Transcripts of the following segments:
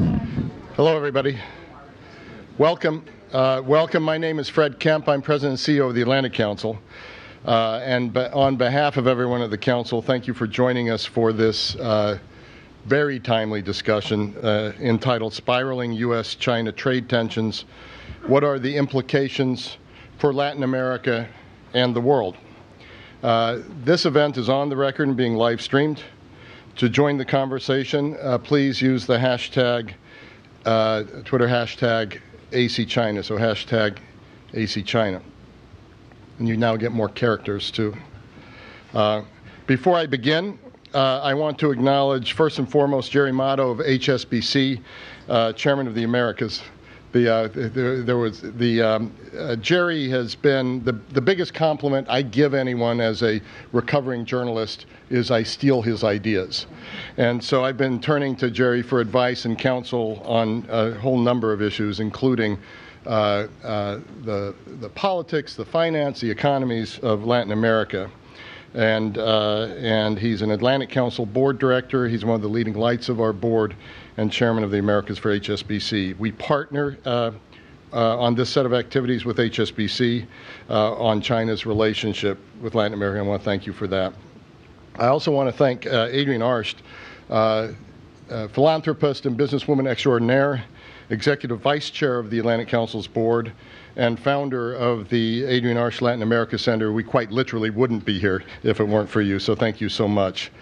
Hello, everybody. Welcome. Uh, welcome. My name is Fred Kempe. I'm President and CEO of the Atlantic Council. Uh, and on behalf of everyone at the Council, thank you for joining us for this uh, very timely discussion uh, entitled Spiraling U.S. China Trade Tensions What Are the Implications for Latin America and the World? Uh, this event is on the record and being live streamed. To join the conversation, uh, please use the hashtag, uh, Twitter hashtag ACChina, so hashtag ACChina. And you now get more characters too. Uh, before I begin, uh, I want to acknowledge first and foremost Jerry Mato of HSBC, uh, Chairman of the Americas. The, uh, there, there, was the um, uh, Jerry has been the the biggest compliment I give anyone as a recovering journalist is I steal his ideas, and so I've been turning to Jerry for advice and counsel on a whole number of issues, including uh, uh, the the politics, the finance, the economies of Latin America. And, uh, and he's an Atlantic Council board director. He's one of the leading lights of our board and chairman of the Americas for HSBC. We partner uh, uh, on this set of activities with HSBC uh, on China's relationship with Latin America. I want to thank you for that. I also want to thank uh, Adrienne Arsht, uh, philanthropist and businesswoman extraordinaire, executive vice chair of the Atlantic Council's board, and founder of the Adrienne Arsht Latin America Center. We quite literally wouldn't be here if it weren't for you, so thank you so much.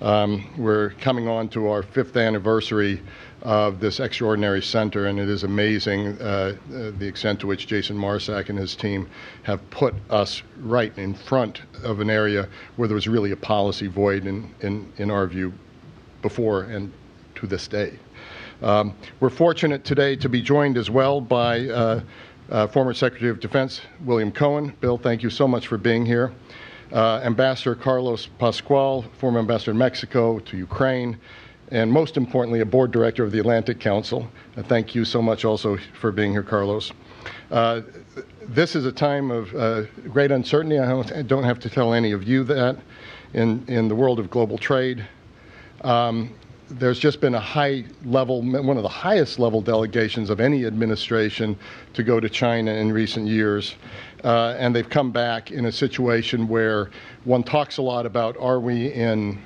Um, we're coming on to our fifth anniversary of this extraordinary center, and it is amazing uh, uh, the extent to which Jason Marczak and his team have put us right in front of an area where there was really a policy void, in, in, in our view, before and to this day. Um, we're fortunate today to be joined as well by uh, uh former Secretary of Defense William Cohen. Bill, thank you so much for being here uh, Ambassador Carlos Pascual, former ambassador in Mexico to Ukraine, and most importantly, a board director of the Atlantic Council. Uh, thank you so much also for being here, Carlos. Uh, this is a time of uh, great uncertainty. I don't, I don't, have to tell any of you that in, in the world of global trade. Um, there's just been a high level, one of the highest level delegations of any administration to go to China in recent years. Uh, and they've come back in a situation where one talks a lot about are we in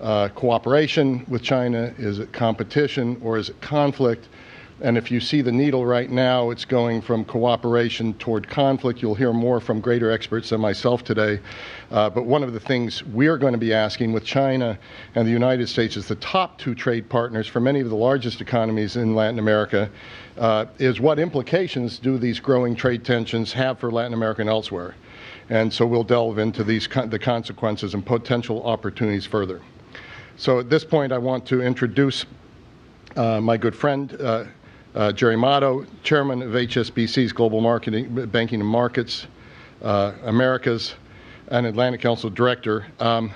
uh, cooperation with China? Is it competition or is it conflict? And if you see the needle right now, it's going from cooperation toward conflict. You'll hear more from greater experts than myself today. Uh, but one of the things we're going to be asking with China and the United States as the top two trade partners for many of the largest economies in Latin America uh, is what implications do these growing trade tensions have for Latin America and elsewhere? And so we'll delve into these the consequences and potential opportunities further. So at this point, I want to introduce uh, my good friend, uh, Jerry Mato, chairman of HSBC's Global Marketing, Banking and Markets, uh, Americas, and Atlantic Council director. Um,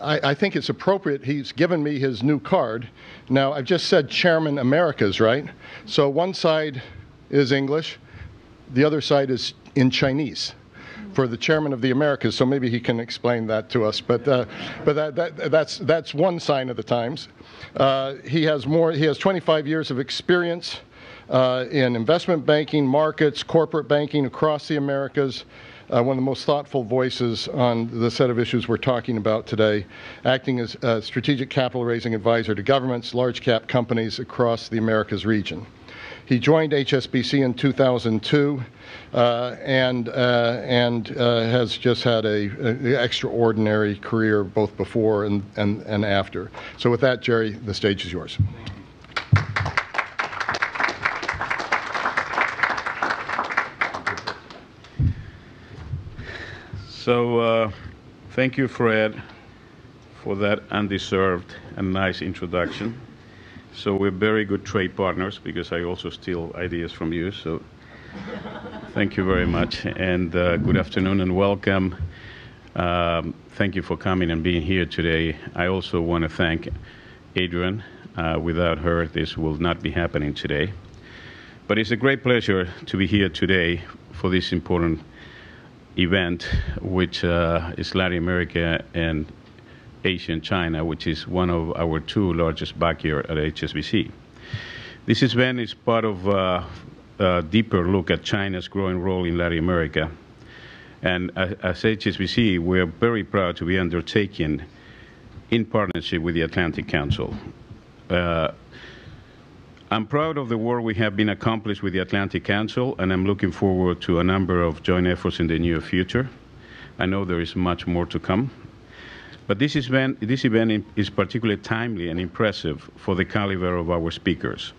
I, I, think it's appropriate. He's given me his new card. Now, I've just said Chairman Americas, right? So one side is English, the other side is in Chinese for the chairman of the Americas, so maybe he can explain that to us. But, uh, but that, that, that's, that's one sign of the times. Uh, he has more. He has 25 years of experience uh, in investment banking, markets, corporate banking across the Americas. Uh, one of the most thoughtful voices on the set of issues we're talking about today, acting as a strategic capital raising advisor to governments, large cap companies across the Americas region. He joined HSBC in 2002 uh, and, uh, and uh, has just had a, a, extraordinary career both before and, and, and after. So with that, Jerry, the stage is yours. So uh, thank you, Fred, for that undeserved and nice introduction. So we're very good trade partners because I also steal ideas from you. So thank you very much, and uh, good afternoon and welcome. Um, thank you for coming and being here today. I also want to thank Adrienne. Uh, without her, this will not be happening today. But it's a great pleasure to be here today for this important event, which uh, is Latin America and Asia and China, which is one of our two largest backyard at HSBC. This event is part of uh, a deeper look at China's growing role in Latin America. And as HSBC, we are very proud to be undertaking in partnership with the Atlantic Council. Uh, I'm proud of the work we have been accomplished with the Atlantic Council, and I'm looking forward to a number of joint efforts in the near future. I know there is much more to come. But this event, this event is particularly timely and impressive for the caliber of our speakers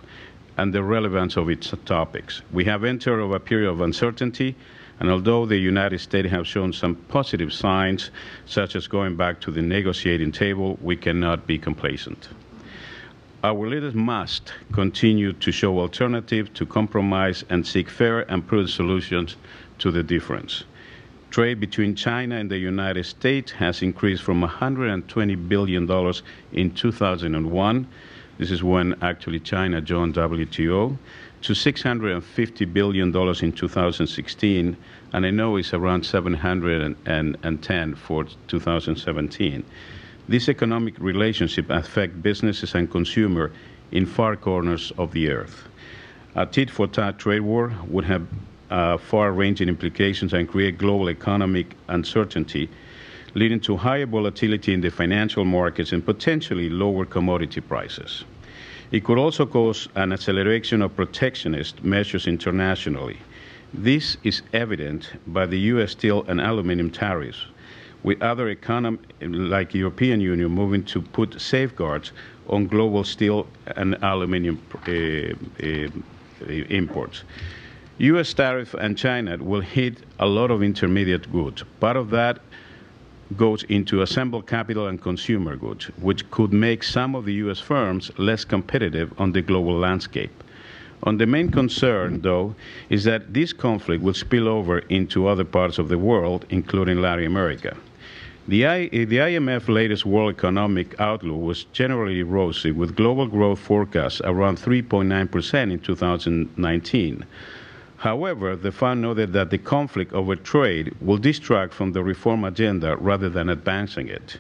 and the relevance of its topics. We have entered a period of uncertainty, and although the United States have shown some positive signs, such as going back to the negotiating table, we cannot be complacent. Our leaders must continue to show alternatives to compromise and seek fair and prudent solutions to the difference. Trade between China and the United States has increased from $120 billion in 2001 this is when actually China joined WTO, to $650 billion in 2016, and I know it's around 710 for 2017. This economic relationship affects businesses and consumers in far corners of the earth. A tit-for-tat trade war would have uh, far-ranging implications and create global economic uncertainty, leading to higher volatility in the financial markets and potentially lower commodity prices. It could also cause an acceleration of protectionist measures internationally. This is evident by the U.S. steel and aluminum tariffs, with other economies like European Union moving to put safeguards on global steel and aluminum uh, uh, imports. U.S. tariff and China will hit a lot of intermediate goods. Part of that goes into assembled capital and consumer goods, which could make some of the U.S. firms less competitive on the global landscape. On the main concern, though, is that this conflict will spill over into other parts of the world, including Latin America. The, I, the IMF latest World Economic Outlook was generally rosy, with global growth forecasts around 3.9% in 2019. However, the fund noted that the conflict over trade will distract from the reform agenda rather than advancing it.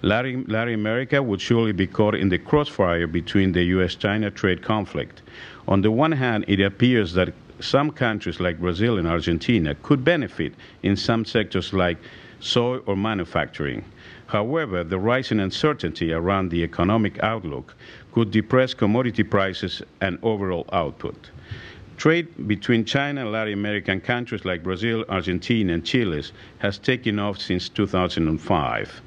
Latin, Latin America would surely be caught in the crossfire between the U.S. China trade conflict. On the one hand, it appears that some countries like Brazil and Argentina could benefit in some sectors like soy or manufacturing. However, the rising uncertainty around the economic outlook could depress commodity prices and overall output. Trade between China and Latin American countries like Brazil, Argentina, and Chile has taken off since 2005.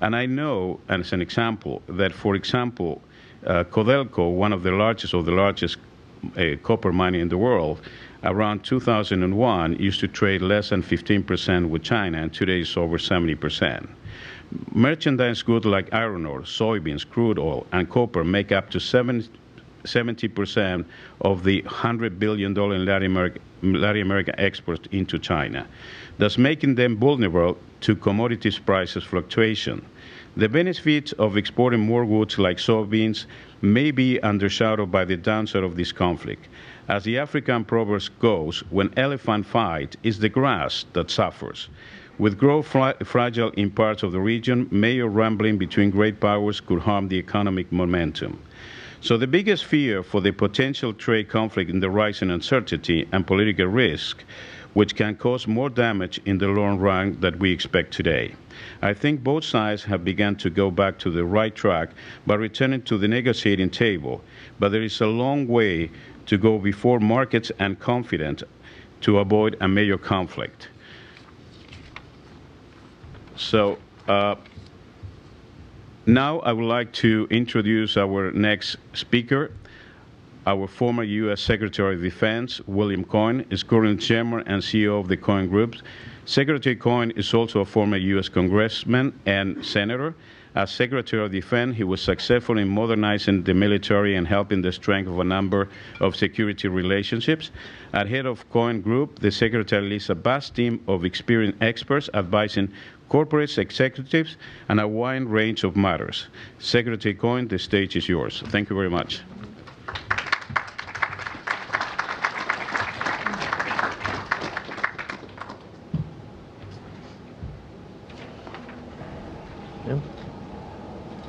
And I know, as an example, that, for example, uh, Codelco, one of the largest or the largest uh, copper miner in the world, around 2001 used to trade less than 15% with China, and today it's over 70%. Merchandise goods like iron ore, soybeans, crude oil, and copper make up to 70 70% of the $100 billion in Latin America, Latin America exports into China, thus making them vulnerable to commodities prices fluctuation. The benefits of exporting more goods like soybeans may be undershadowed by the downside of this conflict. As the African proverb goes, when elephant fight, it's the grass that suffers. With growth fragile in parts of the region, major rambling between great powers could harm the economic momentum. So the biggest fear for the potential trade conflict in the rising uncertainty and political risk, which can cause more damage in the long run than we expect today. I think both sides have begun to go back to the right track by returning to the negotiating table, but there is a long way to go before markets and confidence to avoid a major conflict. So, uh, now I would like to introduce our next speaker. Our former U.S. Secretary of Defense, William Cohen, is current chairman and CEO of the Cohen Group. Secretary Cohen is also a former U.S. congressman and senator. As Secretary of Defense, he was successful in modernizing the military and helping the strength of a number of security relationships. At head of Cohen Group, the Secretary leads a vast team of experienced experts advising corporate executives, and a wide range of matters. Secretary Cohen, the stage is yours. Thank you very much.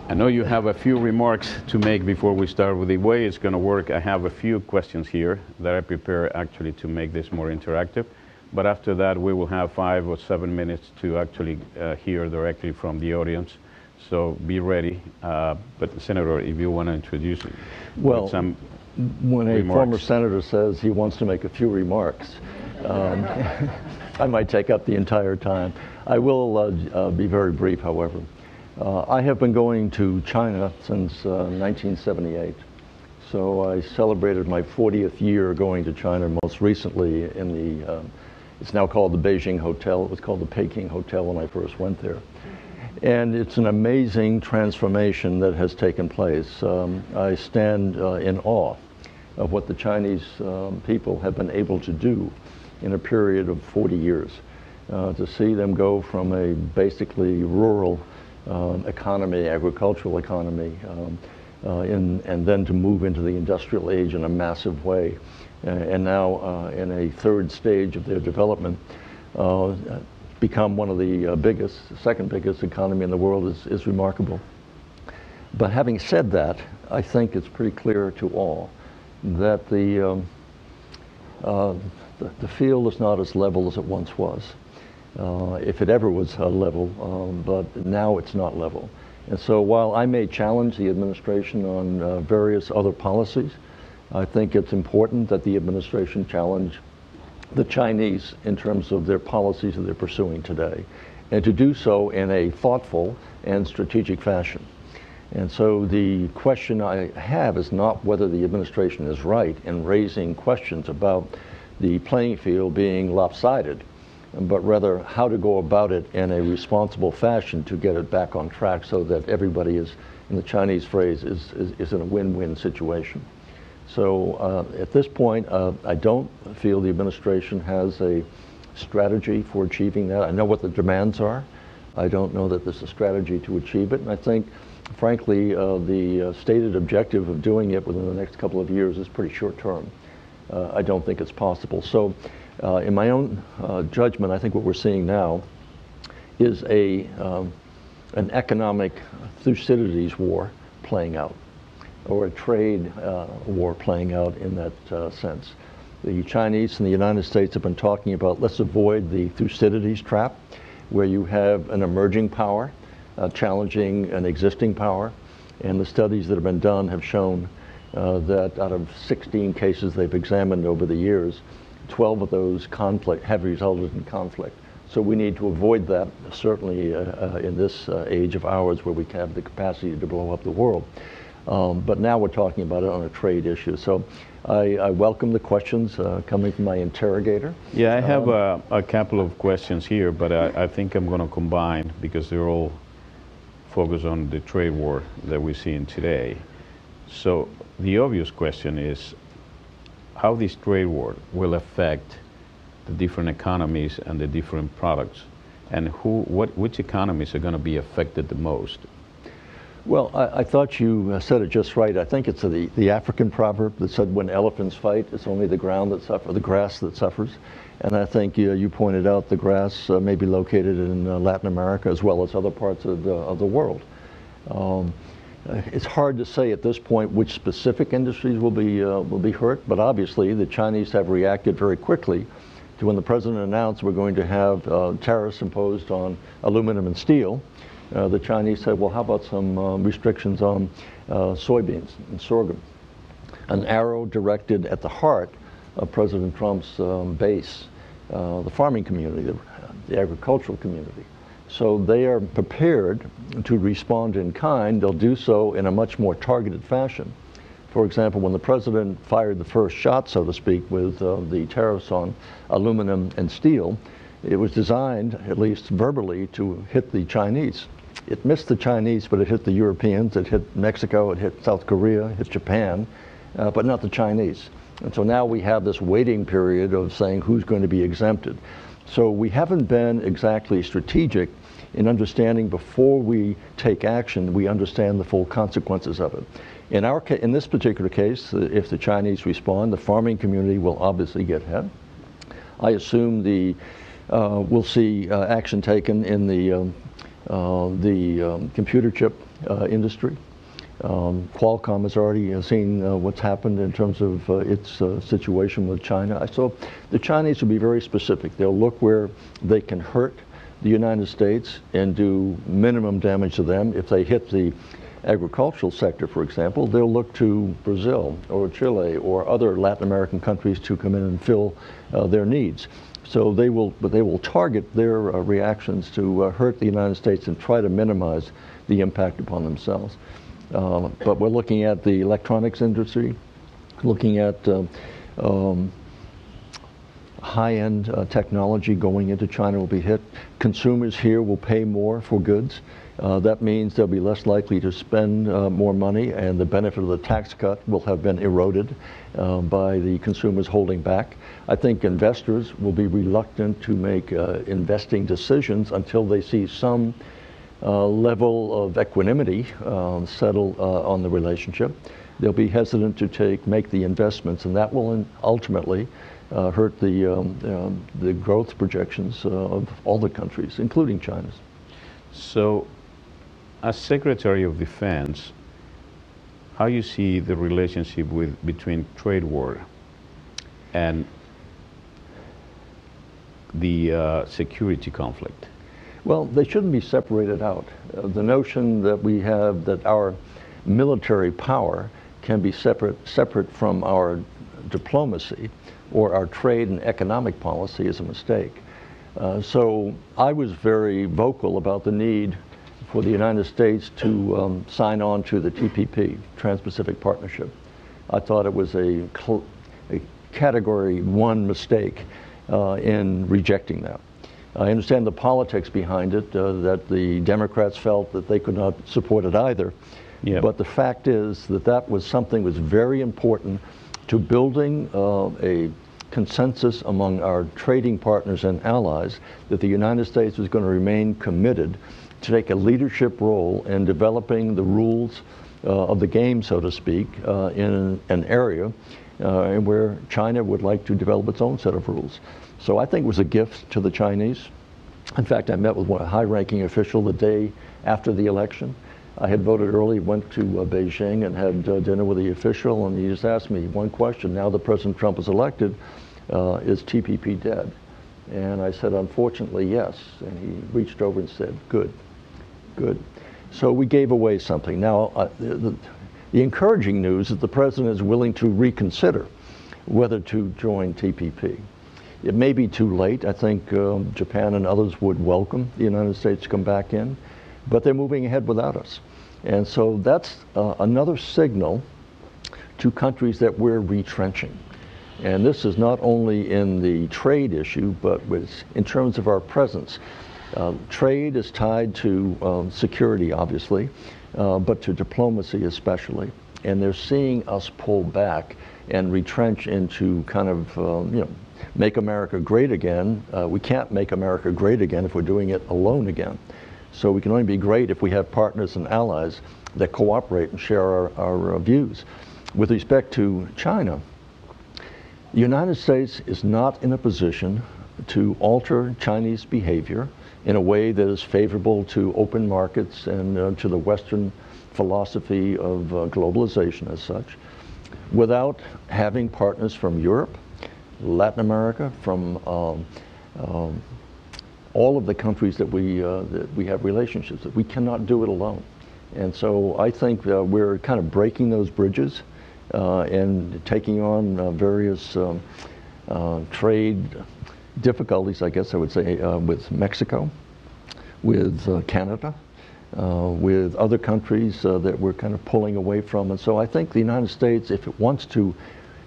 I know you have a few remarks to make before we start with the way it's going to work. I have a few questions here that I prepare actually to make this more interactive. But after that, we will have five or seven minutes to actually uh, hear directly from the audience. So be ready. Uh, but Senator, if you want to introduce it, Well, some When a remarks. former senator says he wants to make a few remarks, um, I might take up the entire time. I will uh, uh, be very brief, however. Uh, I have been going to China since uh, 1978. So I celebrated my 40th year going to China most recently in the, um, it's now called the Beijing Hotel. It was called the Peking Hotel when I first went there. And it's an amazing transformation that has taken place. Um, I stand uh, in awe of what the Chinese um, people have been able to do in a period of 40 years. Uh, to see them go from a basically rural um, economy, agricultural economy, um, uh, in, and then to move into the industrial age in a massive way. Uh, and now uh, in a third stage of their development, uh, become one of the biggest, second biggest economy in the world is, is remarkable. But having said that, I think it's pretty clear to all that the, um, uh, the, the field is not as level as it once was. Uh, if it ever was uh, level, um, but now it's not level. And so while I may challenge the administration on various other policies, I think it's important that the administration challenge the Chinese in terms of their policies that they're pursuing today, and to do so in a thoughtful and strategic fashion. And so the question I have is not whether the administration is right in raising questions about the playing field being lopsided, but rather how to go about it in a responsible fashion to get it back on track so that everybody is, in the Chinese phrase, is, is, is in a win-win situation. So uh, at this point, uh, I don't feel the administration has a strategy for achieving that. I know what the demands are. I don't know that there's a strategy to achieve it. And I think, frankly, uh, the uh, stated objective of doing it within the next couple of years is pretty short term. Uh, I don't think it's possible. So, uh, in my own judgment, I think what we're seeing now is a, um, an economic Thucydides war playing out or a trade uh, war playing out in that uh, sense. The Chinese and the United States have been talking about let's avoid the Thucydides trap, where you have an emerging power uh, challenging an existing power. And the studies that have been done have shown uh, that out of 16 cases they've examined over the years, 12 of those conflict have resulted in conflict. So we need to avoid that, certainly uh, uh, in this age of ours where we have the capacity to blow up the world. Um, but now we're talking about it on a trade issue. So I, I welcome the questions uh, coming from my interrogator. Yeah, I have a, a couple of questions here, but I, I think I'm going to combine because they're all focused on the trade war that we're seeing today. So the obvious question is how this trade war will affect the different economies and the different products, and who, what, which economies are going to be affected the most. Well, I, I thought you uh, said it just right. I think it's the, the African proverb that said, when elephants fight, it's only the ground that suffers, the grass that suffers. And I think uh, you pointed out the grass uh, may be located in uh, Latin America as well as other parts of the, of the world. Um, uh, it's hard to say at this point which specific industries will be, will be hurt, but obviously the Chinese have reacted very quickly to when the president announced we're going to have tariffs imposed on aluminum and steel. Uh, the Chinese said, well, how about some uh, restrictions on uh, soybeans and sorghum? An arrow directed at the heart of President Trump's um, base, uh, the farming community, the, the agricultural community. So they are prepared to respond in kind. They'll do so in a much more targeted fashion. For example, when the president fired the first shot, so to speak, with uh, the tariffs on aluminum and steel, it was designed, at least verbally, to hit the Chinese. It missed the Chinese, but it hit the Europeans, it hit Mexico, it hit South Korea, it hit Japan, uh, but not the Chinese. And so now we have this waiting period of saying who's going to be exempted. So we haven't been exactly strategic in understanding before we take action, we understand the full consequences of it. In, our in this particular case, uh, if the Chinese respond, the farming community will obviously get hit. I assume the, uh, we'll see uh, action taken in the, um, the um, computer chip uh, industry. Um, Qualcomm has already uh, seen uh, what's happened in terms of its situation with China. So the Chinese will be very specific. They'll look where they can hurt the United States and do minimum damage to them. If they hit the agricultural sector, for example, they'll look to Brazil or Chile or other Latin American countries to come in and fill uh, their needs. So they will, but they will target their uh, reactions to uh, hurt the United States and try to minimize the impact upon themselves. Uh, but we're looking at the electronics industry, looking at um, high-end uh, technology going into China will be hit. Consumers here will pay more for goods. Uh, that means they'll be less likely to spend uh, more money, and the benefit of the tax cut will have been eroded by the consumers holding back. I think investors will be reluctant to make uh, investing decisions until they see some uh, level of equanimity um, settle uh, on the relationship. They'll be hesitant to take make the investments, and that will ultimately uh, hurt the um, um, the growth projections uh, of all the countries, including China's. So, as Secretary of Defense, how you see the relationship with between trade war and the uh, security conflict? Well, they shouldn't be separated out. Uh, the notion that we have that our military power can be separate, separate from our diplomacy or our trade and economic policy is a mistake. Uh, so I was very vocal about the need for the United States to um, sign on to the TPP, Trans-Pacific Partnership. I thought it was a, a category one mistake in rejecting that. I understand the politics behind it, uh, that the Democrats felt that they could not support it either. Yep. But the fact is that that was something that was very important to building uh, a consensus among our trading partners and allies that the United States was going to remain committed to take a leadership role in developing the rules uh, of the game, so to speak, uh, in an area uh, where China would like to develop its own set of rules. So I think it was a gift to the Chinese. In fact, I met with one high-ranking official the day after the election. I had voted early, went to uh, Beijing and had uh, dinner with the official, and he just asked me one question. Now that President Trump is elected, uh, is TPP dead? And I said, unfortunately, yes. And he reached over and said, good, good. So we gave away something. Now, uh, the, the encouraging news is that the president is willing to reconsider whether to join TPP. It may be too late. I think um, Japan and others would welcome the United States to come back in, but they're moving ahead without us. And so that's uh, another signal to countries that we're retrenching. And this is not only in the trade issue, but with, in terms of our presence. Uh, trade is tied to um, security, obviously, uh, but to diplomacy especially. And they're seeing us pull back and retrench into kind of, um, you know, make America great again. Uh, we can't make America great again if we're doing it alone again. So we can only be great if we have partners and allies that cooperate and share our, our uh, views. With respect to China, the United States is not in a position to alter Chinese behavior in a way that is favorable to open markets and uh, to the Western philosophy of uh, globalization as such without having partners from Europe, Latin America, from um, um, all of the countries that we, uh, that we have relationships with. We cannot do it alone. And so I think uh, we're kind of breaking those bridges uh, and taking on uh, various um, uh, trade difficulties, I guess I would say, uh, with Mexico, with Canada, with other countries that we're kind of pulling away from. And so I think the United States, if it wants to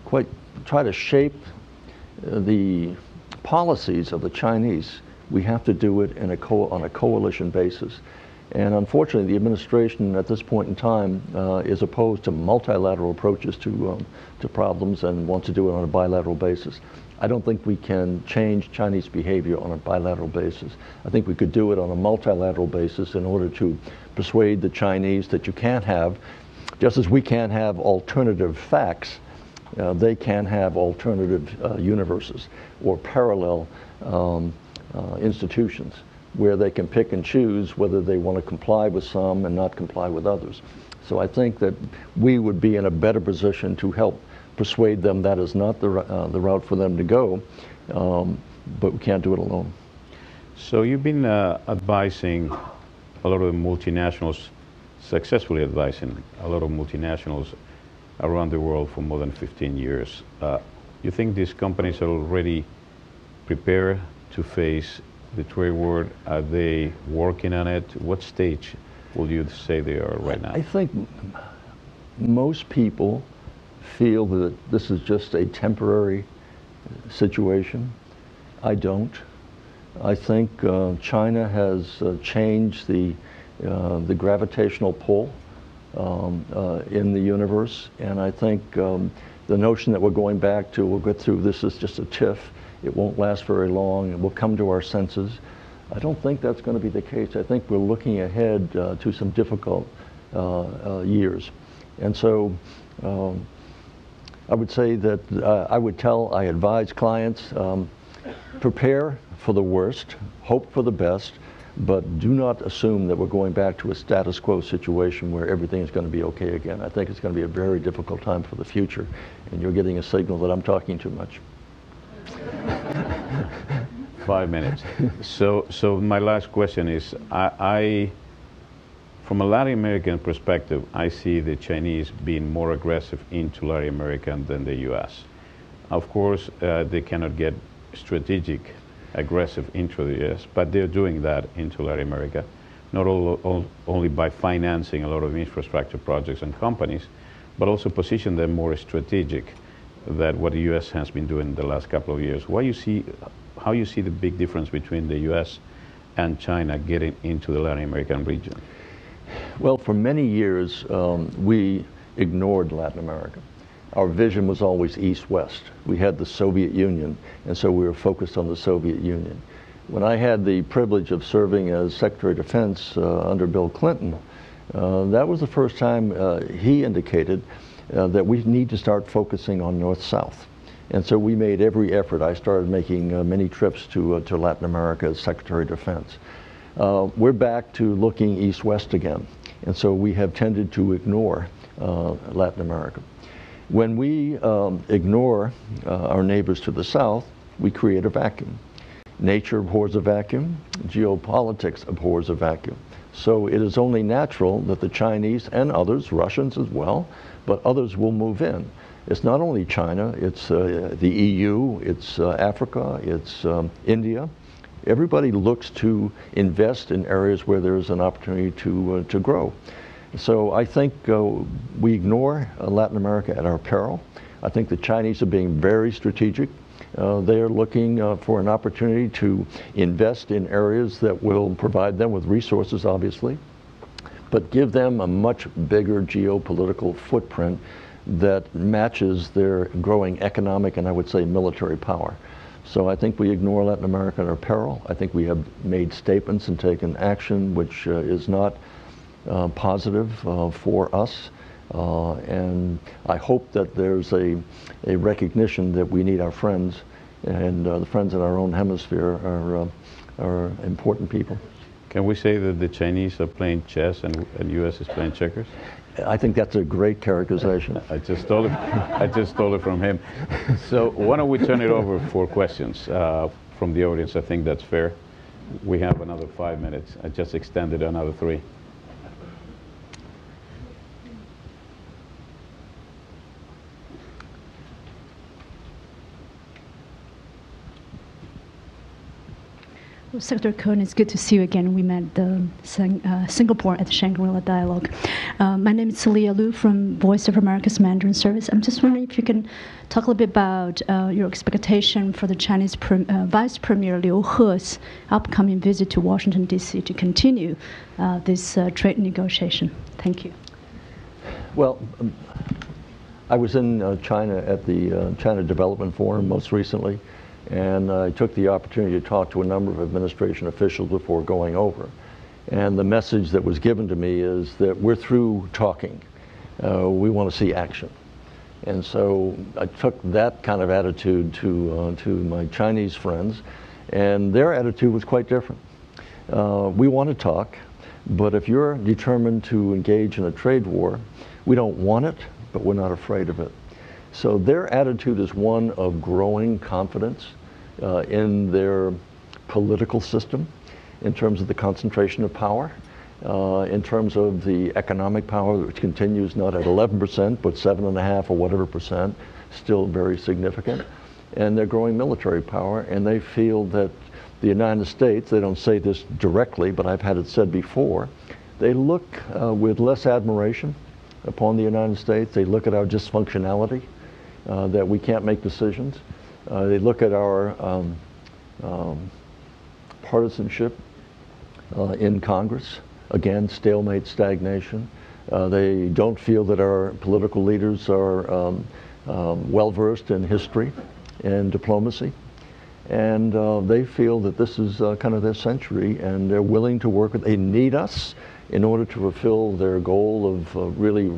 quite try to shape the policies of the Chinese, we have to do it in a on a coalition basis. And unfortunately, the administration at this point in time uh, is opposed to multilateral approaches to, um, to problems and wants to do it on a bilateral basis. I don't think we can change Chinese behavior on a bilateral basis. I think we could do it on a multilateral basis in order to persuade the Chinese that you can't have, just as we can't have alternative facts, uh, they can have alternative uh, universes or parallel um, uh, institutions. where they can pick and choose whether they want to comply with some and not comply with others. So I think that we would be in a better position to help persuade them that is not the, uh, the route for them to go, um, but we can't do it alone. So you've been uh, advising a lot of multinationals, successfully advising a lot of multinationals around the world for more than 15 years. Uh, you think these companies are already prepared to face the trade war? Are they working on it? What stage would you say they are right now? I think most people feel that this is just a temporary situation. I don't. I think uh, China has uh, changed the, uh, the gravitational pull um, uh, in the universe, and I think um, the notion that we're going back to, we'll get through this is just a tiff, it won't last very long, and we'll come to our senses. I don't think that's going to be the case. I think we're looking ahead uh, to some difficult uh, years. And so um, I would say that uh, I would tell, I advise clients, um, prepare for the worst, hope for the best, but do not assume that we're going back to a status quo situation where everything is going to be okay again. I think it's going to be a very difficult time for the future, and you're getting a signal that I'm talking too much. Five minutes. So, so my last question is, I, I from a Latin American perspective, I see the Chinese being more aggressive into Latin America than the U.S. Of course, uh, they cannot get strategic, aggressive into the U.S., but they're doing that into Latin America, not all, all, only by financing a lot of infrastructure projects and companies, but also position them more strategic than what the U.S. has been doing the last couple of years. Why you see, how you see the big difference between the U.S. and China getting into the Latin American region? Well, for many years, um, we ignored Latin America. Our vision was always east-west. We had the Soviet Union, and so we were focused on the Soviet Union. When I had the privilege of serving as Secretary of Defense uh, under Bill Clinton, uh, that was the first time uh, he indicated uh, that we need to start focusing on North-South. And so we made every effort. I started making uh, many trips to, uh, to Latin America as Secretary of Defense we're back to looking east-west again. And so we have tended to ignore Latin America. When we um, ignore uh, our neighbors to the south, we create a vacuum. Nature abhors a vacuum, geopolitics abhors a vacuum. So it is only natural that the Chinese and others, Russians as well, but others will move in. It's not only China, it's uh, the EU, it's uh, Africa, it's um, India, everybody looks to invest in areas where there's an opportunity to, uh, to grow. So I think uh, we ignore uh, Latin America at our peril. I think the Chinese are being very strategic. Uh, they are looking uh, for an opportunity to invest in areas that will provide them with resources, obviously, but give them a much bigger geopolitical footprint that matches their growing economic and I would say military power. So I think we ignore Latin America at our peril. I think we have made statements and taken action which uh, is not positive uh, for us. Uh, and I hope that there's a, a recognition that we need our friends and uh, the friends in our own hemisphere are, uh, are important people. Can we say that the Chinese are playing chess and, the U.S. is playing checkers? I think that's a great characterization. I just stole it. I just stole it from him. So why don't we turn it over for questions uh, from the audience? I think that's fair. We have another five minutes. I just extended another three. Well, Secretary Cohen, it's good to see you again. We met the uh, Singapore at the Shangri-La Dialogue. Uh, my name is Celia Liu from Voice of America's Mandarin Service. I'm just wondering if you can talk a little bit about uh, your expectation for the Chinese Pre uh, Vice Premier Liu He's upcoming visit to Washington, D.C. to continue uh, this uh, trade negotiation. Thank you. Well, um, I was in China at the China Development Forum most recently and I took the opportunity to talk to a number of administration officials before going over. And the message that was given to me is that we're through talking. Uh, we want to see action. And so I took that kind of attitude to, uh, to my Chinese friends, and their attitude was quite different. Uh, we want to talk, but if you're determined to engage in a trade war, we don't want it, but we're not afraid of it. So their attitude is one of growing confidence uh, in their political system, in terms of the concentration of power, uh, in terms of the economic power, which continues not at 11%, but 7.5 or whatever percent, still very significant. And their growing military power, and they feel that the United States, they don't say this directly, but I've had it said before, they look uh, with less admiration upon the United States. They look at our dysfunctionality, uh, that we can't make decisions. Uh, they look at our um, um, partisanship uh, in Congress. Again, stalemate, stagnation. Uh, they don't feel that our political leaders are um, um well versed in history and diplomacy. And uh, they feel that this is kind of their century and they're willing to work with, they need us in order to fulfill their goal of really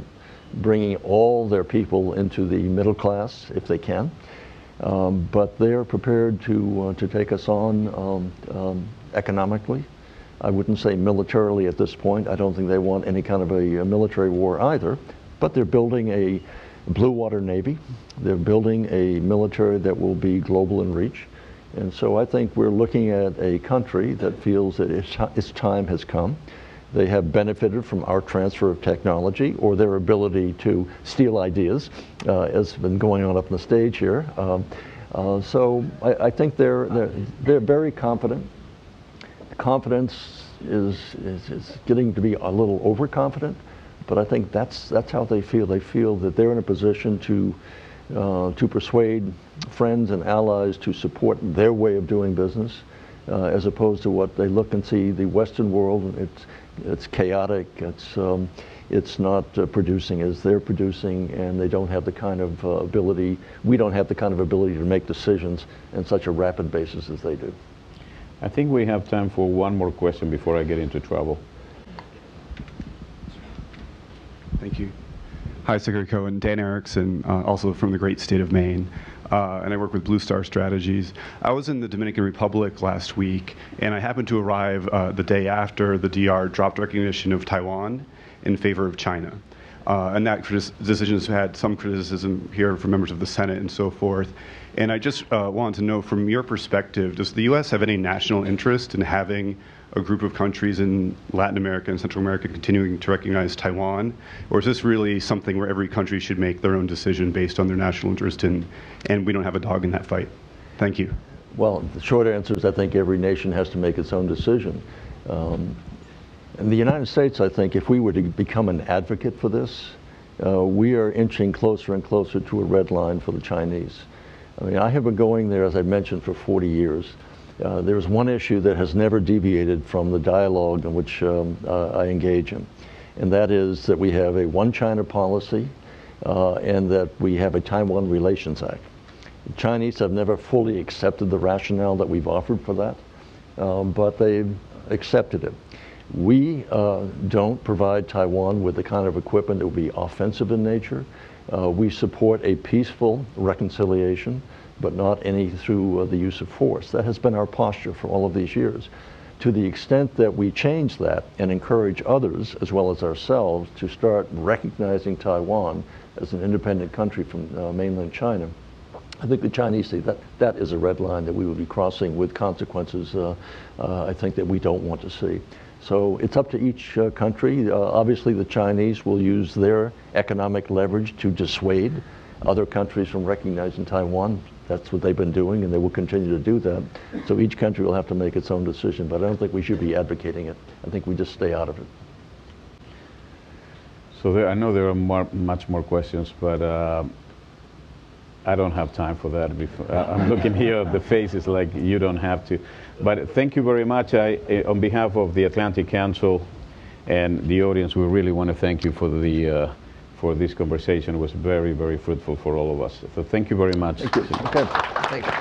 bringing all their people into the middle class if they can. Um, but they are prepared to, uh, to take us on um, um, economically. I wouldn't say militarily at this point. I don't think they want any kind of a, a military war either. But they're building a blue water navy. They're building a military that will be global in reach. And so I think we're looking at a country that feels that its, its time has come. They have benefited from our transfer of technology or their ability to steal ideas, uh, as has been going on up on the stage here. Um, uh, so I, I, think they're, they're, they're very confident. Confidence is, is, is getting to be a little overconfident, but I think that's, that's how they feel. They feel that they're in a position to, uh, to persuade friends and allies to support their way of doing business. Uh, as opposed to what they look and see the Western world. It's it's chaotic. It's um, it's not uh, producing as they're producing, and they don't have the kind of uh, ability. We don't have the kind of ability to make decisions in such a rapid basis as they do. I think we have time for one more question before I get into trouble. Thank you. Hi, Secretary Cohen. Dan Erikson, uh, also from the great state of Maine uh, and I work with Blue Star Strategies. I was in the Dominican Republic last week, and I happened to arrive uh, the day after the DR dropped recognition of Taiwan in favor of China. Uh, and that decision has had some criticism here from members of the Senate and so forth. And I just uh, wanted to know, from your perspective, does the U.S. have any national interest in having a group of countries in Latin America and Central America continuing to recognize Taiwan? Or is this really something where every country should make their own decision based on their national interest in, and we don't have a dog in that fight? Thank you. Well, the short answer is I think every nation has to make its own decision. Um, in the United States, I think if we were to become an advocate for this, uh, we are inching closer and closer to a red line for the Chinese. I mean, I have been going there, as I mentioned, for 40 years. Uh, there's one issue that has never deviated from the dialogue in which um, uh, I engage in, and that is that we have a one China policy uh, and that we have a Taiwan Relations Act. The Chinese have never fully accepted the rationale that we've offered for that, um, but they've accepted it. We uh, don't provide Taiwan with the kind of equipment that would be offensive in nature. Uh, we support a peaceful reconciliation but not any through uh, the use of force. That has been our posture for all of these years. To the extent that we change that and encourage others, as well as ourselves, to start recognizing Taiwan as an independent country from uh, mainland China, I think the Chinese see that that is a red line that we would be crossing with consequences uh, uh, I think that we don't want to see. So it's up to each uh, country. Uh, obviously, the Chinese will use their economic leverage to dissuade other countries from recognizing Taiwan that's what they've been doing, and they will continue to do that. So each country will have to make its own decision, but I don't think we should be advocating it. I think we just stay out of it. So there, I know there are more, much more questions, but uh, I don't have time for that. Before, I'm looking here at the faces like you don't have to. But thank you very much. I, eh, on behalf of the Atlantic Council and the audience, we really want to thank you for the uh, for this conversation. It was very, very fruitful for all of us. So thank you very much. Thank you. Okay. Thank you.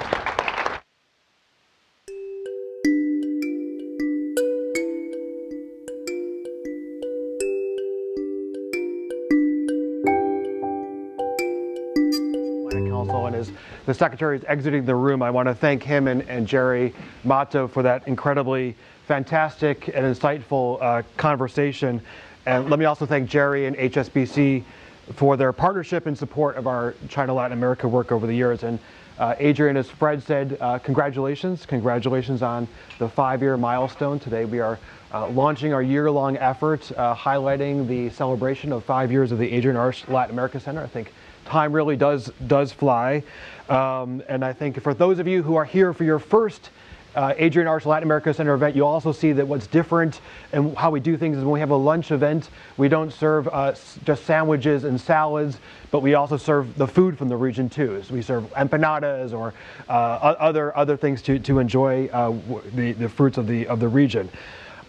Council. And as the Secretary is exiting the room, I want to thank him and, and Jerry Mato for that incredibly fantastic and insightful uh, conversation. And let me also thank Jerry and HSBC for their partnership and support of our China Latin America work over the years. And uh, Adrienne, as Fred said, uh, congratulations. Congratulations on the five year milestone. Today we are uh, launching our year long effort uh, highlighting the celebration of five years of the Adrienne Arsht Latin America Center. I think time really does, does fly. Um, and I think for those of you who are here for your first uh, Adrienne Arsht Latin America Center event, you also see that what's different and how we do things is when we have a lunch event, we don't serve uh, just sandwiches and salads, but we also serve the food from the region too. So we serve empanadas or uh, other other things to to enjoy uh, the the fruits of the of the region.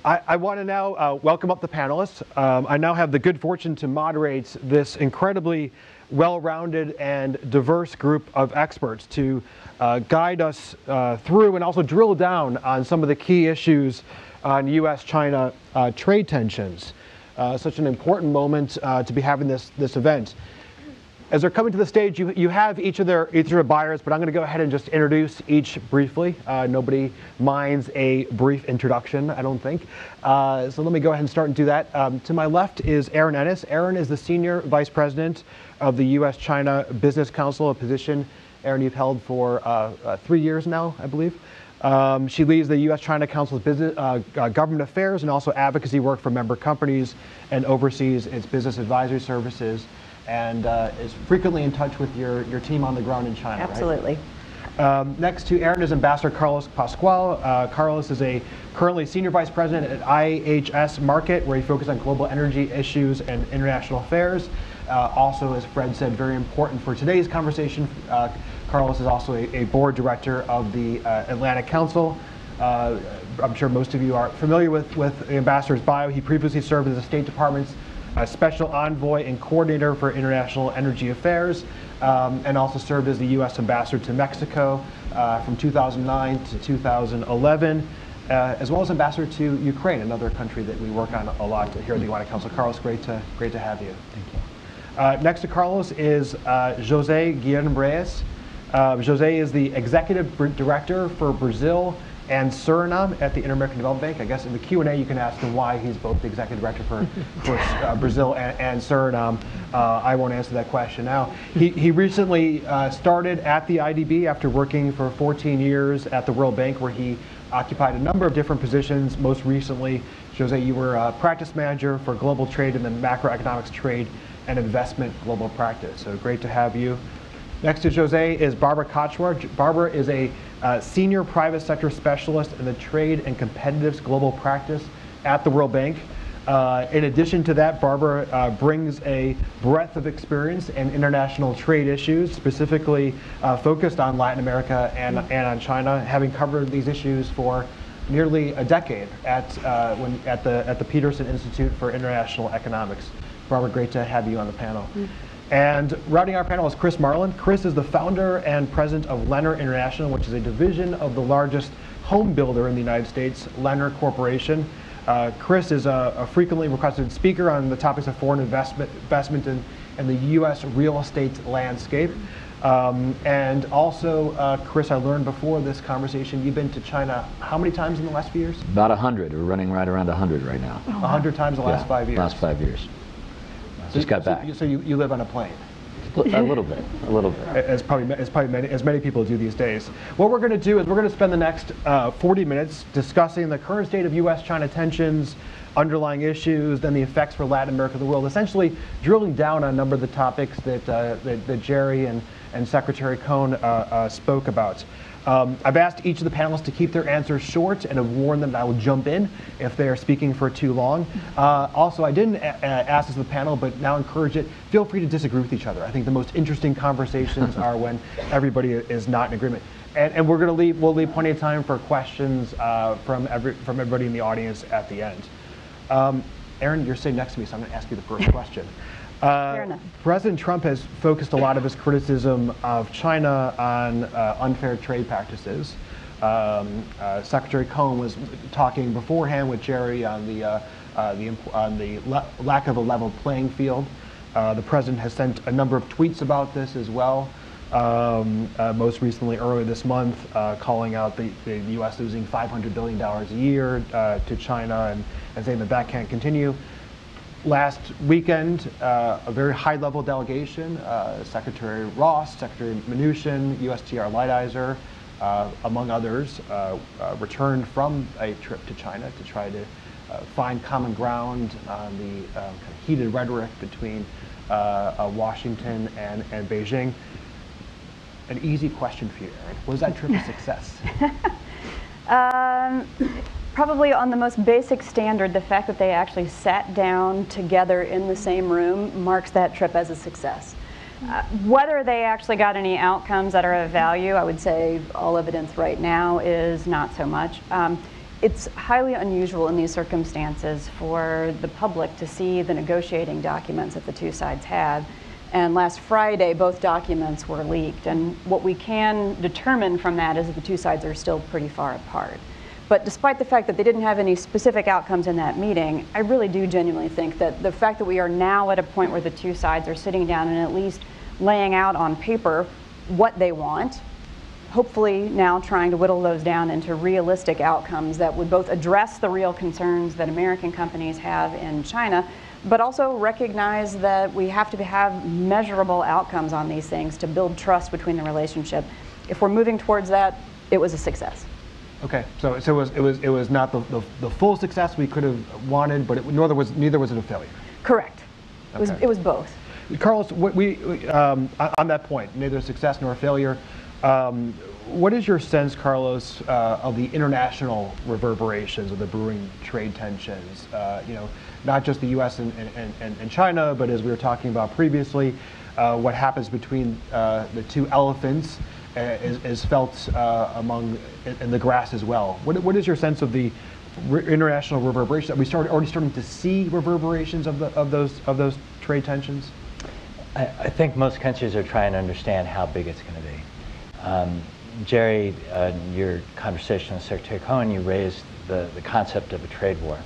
I, I want to now uh, welcome up the panelists. Um, I now have the good fortune to moderate this incredibly well-rounded and diverse group of experts to uh, guide us uh, through and also drill down on some of the key issues on U.S.-China uh, trade tensions. Uh, such an important moment uh, to be having this, this event. As they're coming to the stage, you, you have each of their each of their buyers, but I'm going to go ahead and just introduce each briefly. Uh, nobody minds a brief introduction, I don't think. So let me go ahead and start and do that. Um, to my left is Erin Ennis. Erin is the Senior Vice President of the U.S.-China Business Council, a position, Erin, you've held for uh, uh, three years now, I believe. Um, she leads the U.S.-China Council's business, uh, uh, government affairs and also advocacy work for member companies and oversees its business advisory services and uh, is frequently in touch with your, your team on the ground in China, Absolutely. Right? Um, next to Erin is Ambassador Carlos Pascual. Uh, Carlos is a currently Senior Vice President at IHS Markit, where he focuses on global energy issues and international affairs. Uh, also, as Fred said, very important for today's conversation, uh, Carlos is also a, a, board director of the uh, Atlantic Council. Uh, I'm sure most of you are familiar with, with the ambassador's bio. He previously served as the State Department's uh, special envoy and coordinator for international energy affairs, um, and also served as the U.S. ambassador to Mexico uh, from 2009 to 2011. Uh, as well as ambassador to Ukraine, another country that we work on a lot here at the Atlantic Council. Carlos, great to great to have you. Thank you. Uh, next to Carlos is uh, Jose Guillermo Reyes. Uh, Jose is the executive director for Brazil and Suriname at the Inter-American Development Bank. I guess in the Q&A you can ask him why he's both the executive director for, for uh, Brazil and, and Suriname. Uh, I won't answer that question now. He, he recently started at the IDB after working for 14 years at the World Bank where he occupied a number of different positions. Most recently, Jose, you were a practice manager for global trade and the macroeconomics trade and investment global practice. So great to have you. Next to Jose is Barbara Kotschwar. Barbara is a uh, senior private sector specialist in the trade and competitives global practice at the World Bank. Uh, in addition to that, Barbara uh, brings a breadth of experience in international trade issues, specifically uh, focused on Latin America and, and on China, having covered these issues for nearly a decade at, uh, when, at, the, at the Peterson Institute for International Economics. Barbara, great to have you on the panel. Mm. And rounding our panel is Chris Marlin. Chris is the founder and president of Lennar International, which is a division of the largest home builder in the United States, Lennar Corporation. Uh, Chris is a, a, frequently requested speaker on the topics of foreign investment, investment in, in the U.S. real estate landscape. Um, and also, uh, Chris, I learned before this conversation, you've been to China how many times in the last few years? About 100. We're running right around 100 right now. 100 times the last yeah, five years? Last five years. Just got back. So you, you live on a plane? A little bit, a little bit. As probably, as probably many, as many people do these days. What we're going to do is we're going to spend the next uh, 40 minutes discussing the current state of U.S.-China tensions, underlying issues, then the effects for Latin America, and the world. Essentially, drilling down on a number of the topics that uh, that, that, Jerry and and Secretary Cohen uh, uh spoke about. Um, I've asked each of the panelists to keep their answers short and have warned them that I will jump in if they are speaking for too long. Uh, also, I didn't a- ask this of the panel, but now encourage it. Feel free to disagree with each other. I think the most interesting conversations are when everybody is not in agreement. And, and we're going to leave. We'll leave plenty of time for questions uh, from every from everybody in the audience at the end. Um, Erin, you're sitting next to me, so I'm going to ask you the first question. Uh, President Trump has focused a lot of his criticism of China on uh, unfair trade practices. Um, uh, Secretary Cohen was talking beforehand with Jerry on the, uh, uh, the, on the lack of a level playing field. Uh, the president has sent a number of tweets about this as well. Um, uh, most recently, earlier this month, uh, calling out the, the U.S. losing $500 billion a year uh, to China and, and saying that that can't continue. Last weekend, uh, a very high-level delegation, uh, Secretary Ross, Secretary Mnuchin, USTR Lighthizer, uh, among others, uh, uh, returned from a trip to China to try to uh, find common ground on the kind of heated rhetoric between Washington and, and Beijing. An easy question for you. Was that trip a success? um, probably on the most basic standard, the fact that they actually sat down together in the same room marks that trip as a success. Uh, whether they actually got any outcomes that are of value, I would say all evidence right now is not so much. Um, it's highly unusual in these circumstances for the public to see the negotiating documents that the two sides had. And last Friday, both documents were leaked. And what we can determine from that is that the two sides are still pretty far apart. But despite the fact that they didn't have any specific outcomes in that meeting, I really do genuinely think that the fact that we are now at a point where the two sides are sitting down and at least laying out on paper what they want, hopefully now trying to whittle those down into realistic outcomes that would both address the real concerns that American companies have in China, but also recognize that we have to have measurable outcomes on these things to build trust between the relationship. If we're moving towards that, it was a success. Okay, so, so it, was, it, was, it was not the, the, the full success we could have wanted, but it, neither, was, neither was it a failure? Correct. It, was, it was both. Carlos, what we, um, on that point, neither success nor failure, um, what is your sense, Carlos, uh, of the international reverberations of the brewing trade tensions? Uh, you know, not just the U.S. and, and, and, and, China, but as we were talking about previously, uh, what happens between uh, the two elephants is, is, felt uh, among in the grass as well. What, what is your sense of the re- international reverberations? Are we start, already starting to see reverberations of, the, of, those, of those trade tensions? I, I think most countries are trying to understand how big it's going to be. Um, Jerry, uh, your conversation with Secretary Cohen, you raised the, the concept of a trade war.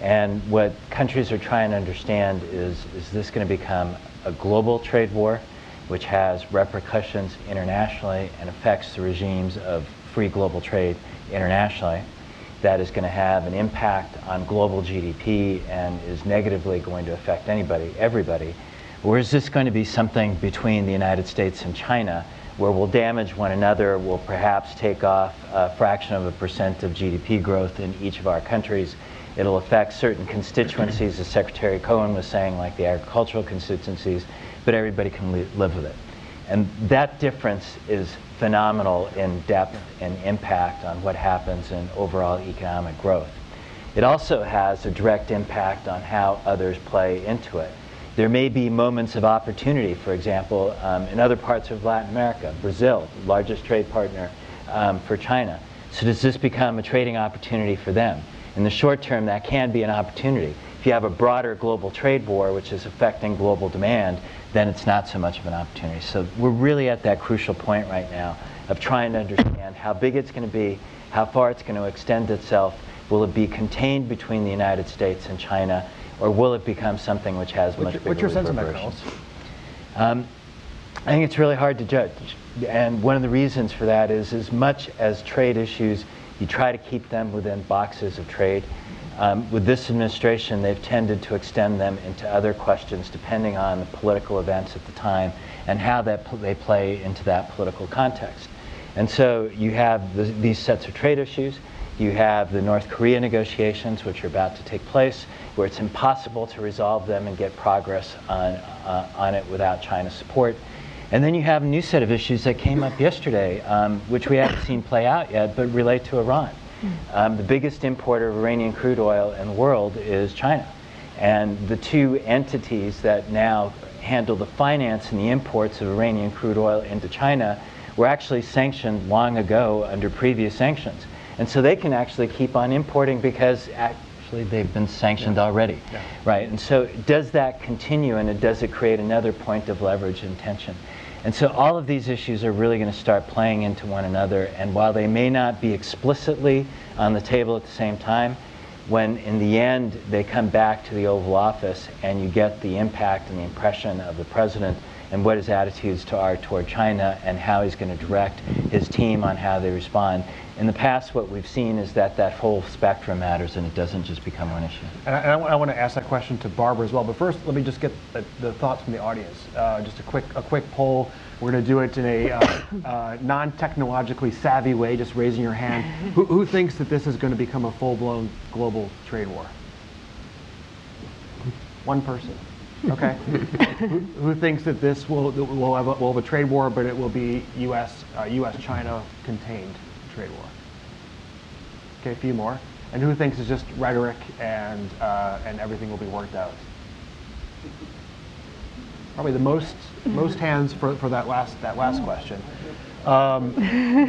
And what countries are trying to understand is, is this going to become a global trade war? Which has repercussions internationally and affects the regimes of free global trade internationally. That is going to have an impact on global GDP and is negatively going to affect anybody, everybody. Or is this going to be something between the United States and China where we'll damage one another, we'll perhaps take off a fraction of a percent of GDP growth in each of our countries. It'll affect certain constituencies, as Secretary Cohen was saying, like the agricultural constituencies but everybody can li live with it. And that difference is phenomenal in depth and impact on what happens in overall economic growth. It also has a direct impact on how others play into it. There may be moments of opportunity, for example, um, in other parts of Latin America, Brazil, largest trade partner um, for China. So does this become a trading opportunity for them? In the short term, that can be an opportunity. If you have a broader global trade war, which is affecting global demand, then it's not so much of an opportunity. So we're really at that crucial point right now of trying to understand how big it's going to be, how far it's going to extend itself. Will it be contained between the United States and China, or will it become something which has much bigger What's your sense of that, um, I think it's really hard to judge. And one of the reasons for that is as much as trade issues, you try to keep them within boxes of trade. Um, with this administration, they've tended to extend them into other questions depending on the political events at the time and how that pl they play into that political context. And so you have the, these sets of trade issues. You have the North Korea negotiations, which are about to take place, where it's impossible to resolve them and get progress on, uh, on it without China's support. And then you have a new set of issues that came up yesterday, um, which we haven't seen play out yet, but relate to Iran. Um, the biggest importer of Iranian crude oil in the world is China. And the two entities that now handle the finance and the imports of Iranian crude oil into China were actually sanctioned long ago under previous sanctions. And so they can actually keep on importing because actually they've been sanctioned yeah. already. Yeah. Right. And so does that continue and does it create another point of leverage and tension? And so all of these issues are really going to start playing into one another. And while they may not be explicitly on the table at the same time, when in the end they come back to the Oval Office and you get the impact and the impression of the president and what his attitudes to are toward China and how he's going to direct his team on how they respond. In the past, what we've seen is that that whole spectrum matters and it doesn't just become one issue. And I, and I want to ask that question to Barbara as well. But first, let me just get the, the thoughts from the audience. Uh, just a quick, a quick poll. We're going to do it in a uh, uh, non-technologically savvy way, just raising your hand. Who, who thinks that this is going to become a full-blown global trade war? One person. Okay. who, who thinks that this will, that will, have a, will have a trade war, but it will be U.S. Uh, U.S.-China contained trade war? Okay, a few more. And who thinks it's just rhetoric and uh, and everything will be worked out? Probably the most most hands for, for that last that last question. Um,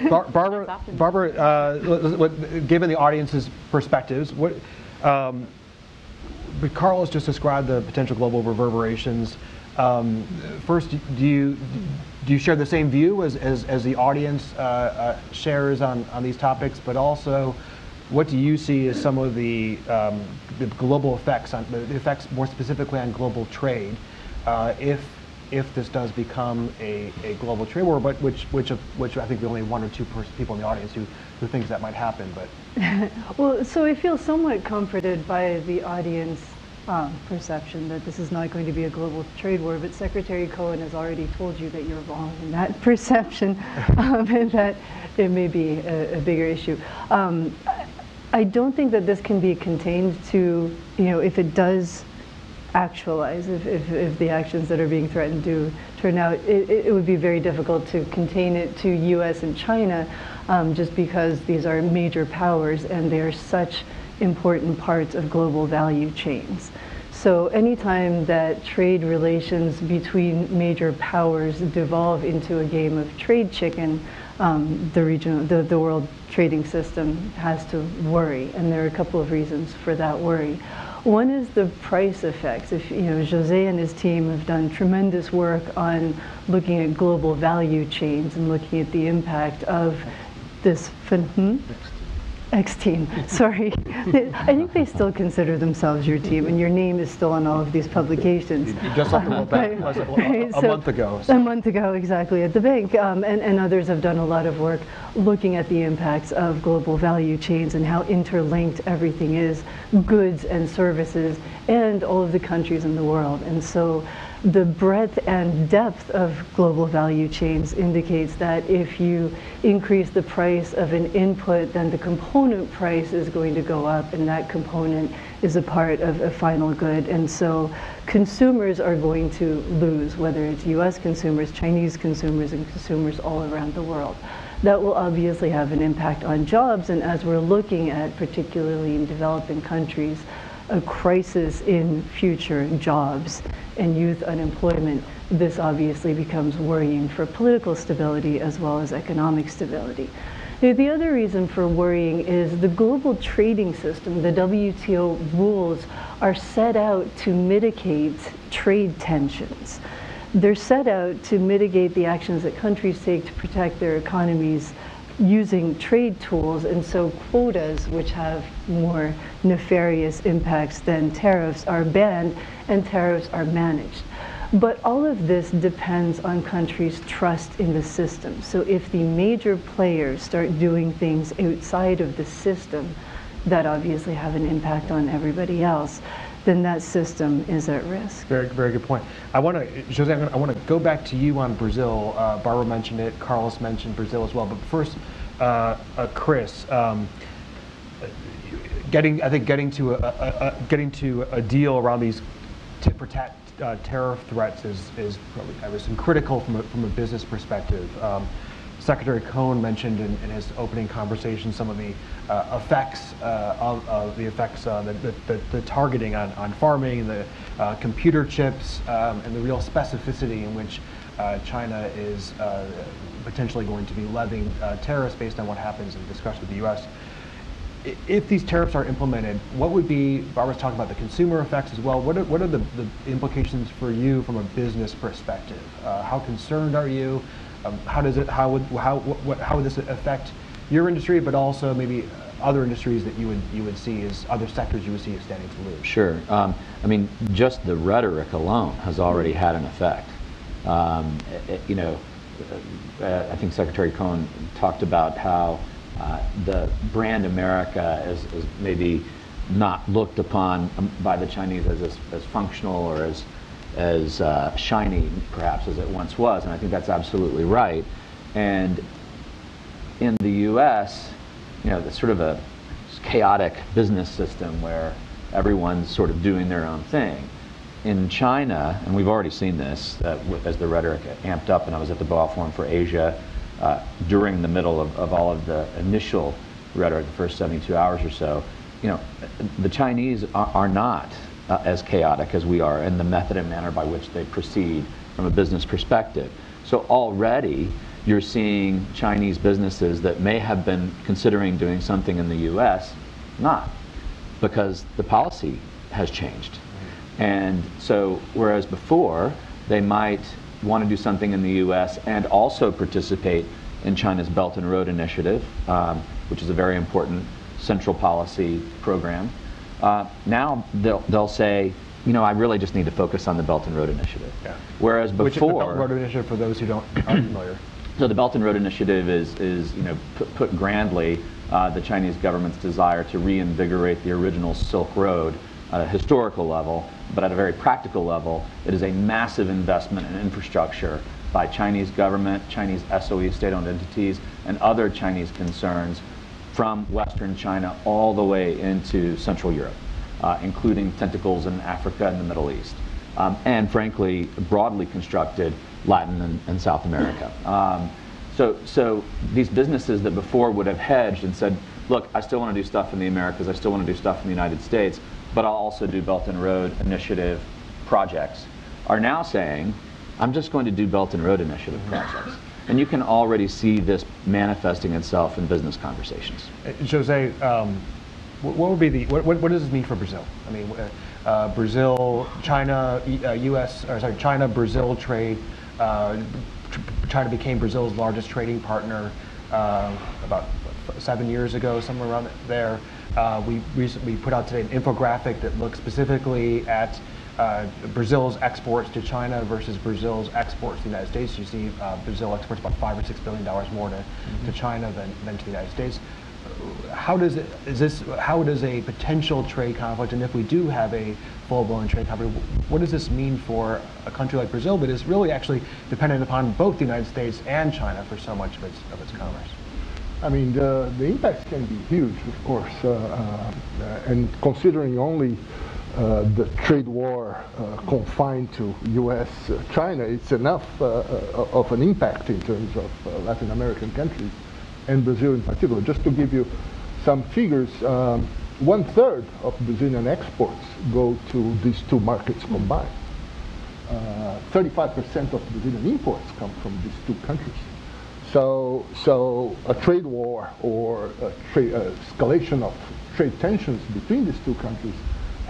Bar- Barbara, Barbara, uh, given the audience's perspectives, what um, but Carlos just described the potential global reverberations. Um, first, do you do you share the same view as, as, as the audience uh, uh, shares on, on these topics? But also, what do you see as some of the, um, the global effects on the effects more specifically on global trade uh, if if this does become a, a global trade war, but which which which I think the only one or two people in the audience who, who thinks that might happen. But well, so I feel somewhat comforted by the audience um, perception that this is not going to be a global trade war, but Secretary Cohen has already told you that you're wrong in that perception um, and that it may be a, a bigger issue. Um, I don't think that this can be contained to, you know, if it does actualize, if, if, if the actions that are being threatened do turn out, it, it would be very difficult to contain it to US and China um, just because these are major powers and they are such important parts of global value chains. So anytime that trade relations between major powers devolve into a game of trade chicken, um, the region, the, the world trading system has to worry, and there are a couple of reasons for that worry. One is the price effects. If you know, Jose and his team have done tremendous work on looking at global value chains and looking at the impact of this. Hmm? X team, sorry. I think they still consider themselves your team, and your name is still on all of these publications. You just the bank a, a, a so, month ago. So. A month ago, exactly, at the bank. Um, and, and others have done a lot of work looking at the impacts of global value chains and how interlinked everything is, goods and services, and all of the countries in the world. And so the breadth and depth of global value chains indicates that if you increase the price of an input, then the component price is going to go up, and that component is a part of a final good. And so consumers are going to lose, whether it's US consumers, Chinese consumers, and consumers all around the world. That will obviously have an impact on jobs, and as we're looking at, particularly in developing countries, a crisis in future jobs and youth unemployment, this obviously becomes worrying for political stability as well as economic stability. The other reason for worrying is the global trading system, the WTO rules, are set out to mitigate trade tensions. They're set out to mitigate the actions that countries take to protect their economies using trade tools, and so quotas, which have more nefarious impacts than tariffs, are banned and tariffs are managed. But all of this depends on countries' trust in the system. So if the major players start doing things outside of the system that obviously have an impact on everybody else, then that system is at risk. Very, very good point. I want to, Jose, I want to go back to you on Brazil. Uh, Barbara mentioned it, Carlos mentioned Brazil as well. But first, uh, uh, Chris, um, getting, I think, getting to a, a, a, getting to a deal around these tit for tat uh, tariff threats is, is probably, I was critical from a, from a business perspective. Um, Secretary Cohen mentioned in, in, his opening conversation some of the uh, effects uh, of, of, the effects, uh, the, the, the, targeting on, on farming, the uh, computer chips, um, and the real specificity in which uh, China is uh, potentially going to be levying tariffs based on what happens in discussion with the U.S. If these tariffs are implemented, what would be, Barbara's talking about the consumer effects as well, what are, what are the, the implications for you from a business perspective? how concerned are you? Um, how does it, how would, how, what, how would this affect your industry, but also maybe other industries that you would, you would see as, other sectors you would see as standing to lose? Sure. Um, I mean, just the rhetoric alone has already had an effect. Um, eh, eh, you know, uh, I think Secretary Cohen talked about how uh, the brand America is, is, maybe not looked upon um, by the Chinese as, as, as functional or as, as uh, shiny, perhaps, as it once was. And I think that's absolutely right. And in the U.S., you know, it's sort of a chaotic business system where everyone's sort of doing their own thing. In China, and we've already seen this uh, as the rhetoric amped up, and I was at the Boao Forum for Asia uh, during the middle of, of all of the initial rhetoric, the first 72 hours or so, you know, the Chinese are, are not uh, as chaotic as we are in the method and manner by which they proceed from a business perspective. So already you're seeing Chinese businesses that may have been considering doing something in the US not because the policy has changed. And so whereas before they might want to do something in the US and also participate in China's Belt and Road Initiative, um, which is a very important central policy program. Uh, now they'll, they'll say, you know, I really just need to focus on the Belt and Road Initiative. Yeah. Whereas before, Which is the Belt and Road Initiative for those who don't aren't familiar. So the Belt and Road Initiative is, is you know, put, put grandly, uh, the Chinese government's desire to reinvigorate the original Silk Road at a historical level, but at a very practical level, it is a massive investment in infrastructure by Chinese government, Chinese SOE state-owned entities, and other Chinese concerns from Western China all the way into Central Europe, uh, including tentacles in Africa and the Middle East. Um, and frankly, broadly constructed Latin and, and South America. Um, so, so these businesses that before would have hedged and said, look, I still want to do stuff in the Americas, I still want to do stuff in the United States, but I'll also do Belt and Road Initiative projects, are now saying, I'm just going to do Belt and Road Initiative projects. And you can already see this manifesting itself in business conversations. Uh, Jose, um, what would be the what, what, does this mean for Brazil? I mean, uh, uh Brazil, China, uh, U.S. or sorry, China, Brazil trade. Uh, China became Brazil's largest trading partner uh, about seven years ago, somewhere around there. we recently put out today an infographic that looks specifically at uh, Brazil's exports to China versus Brazil's exports to the United States. You see uh, Brazil exports about five or six billion dollars more to, mm-hmm. to China than, than to the United States. How does it, is this, how does a potential trade conflict, and if we do have a full-blown trade conflict, what does this mean for a country like Brazil that is really actually dependent upon both the United States and China for so much of its, of its commerce? I mean, the, the impacts can be huge, of course, uh, uh, and considering only uh, the trade war uh, confined to U.S. Uh, China, it's enough uh, uh, of an impact in terms of Latin American countries and Brazil in particular. Just to give you some figures, um, one third of Brazilian exports go to these two markets combined. 35% of Brazilian imports come from these two countries. So, so a trade war or a tra- escalation of trade tensions between these two countries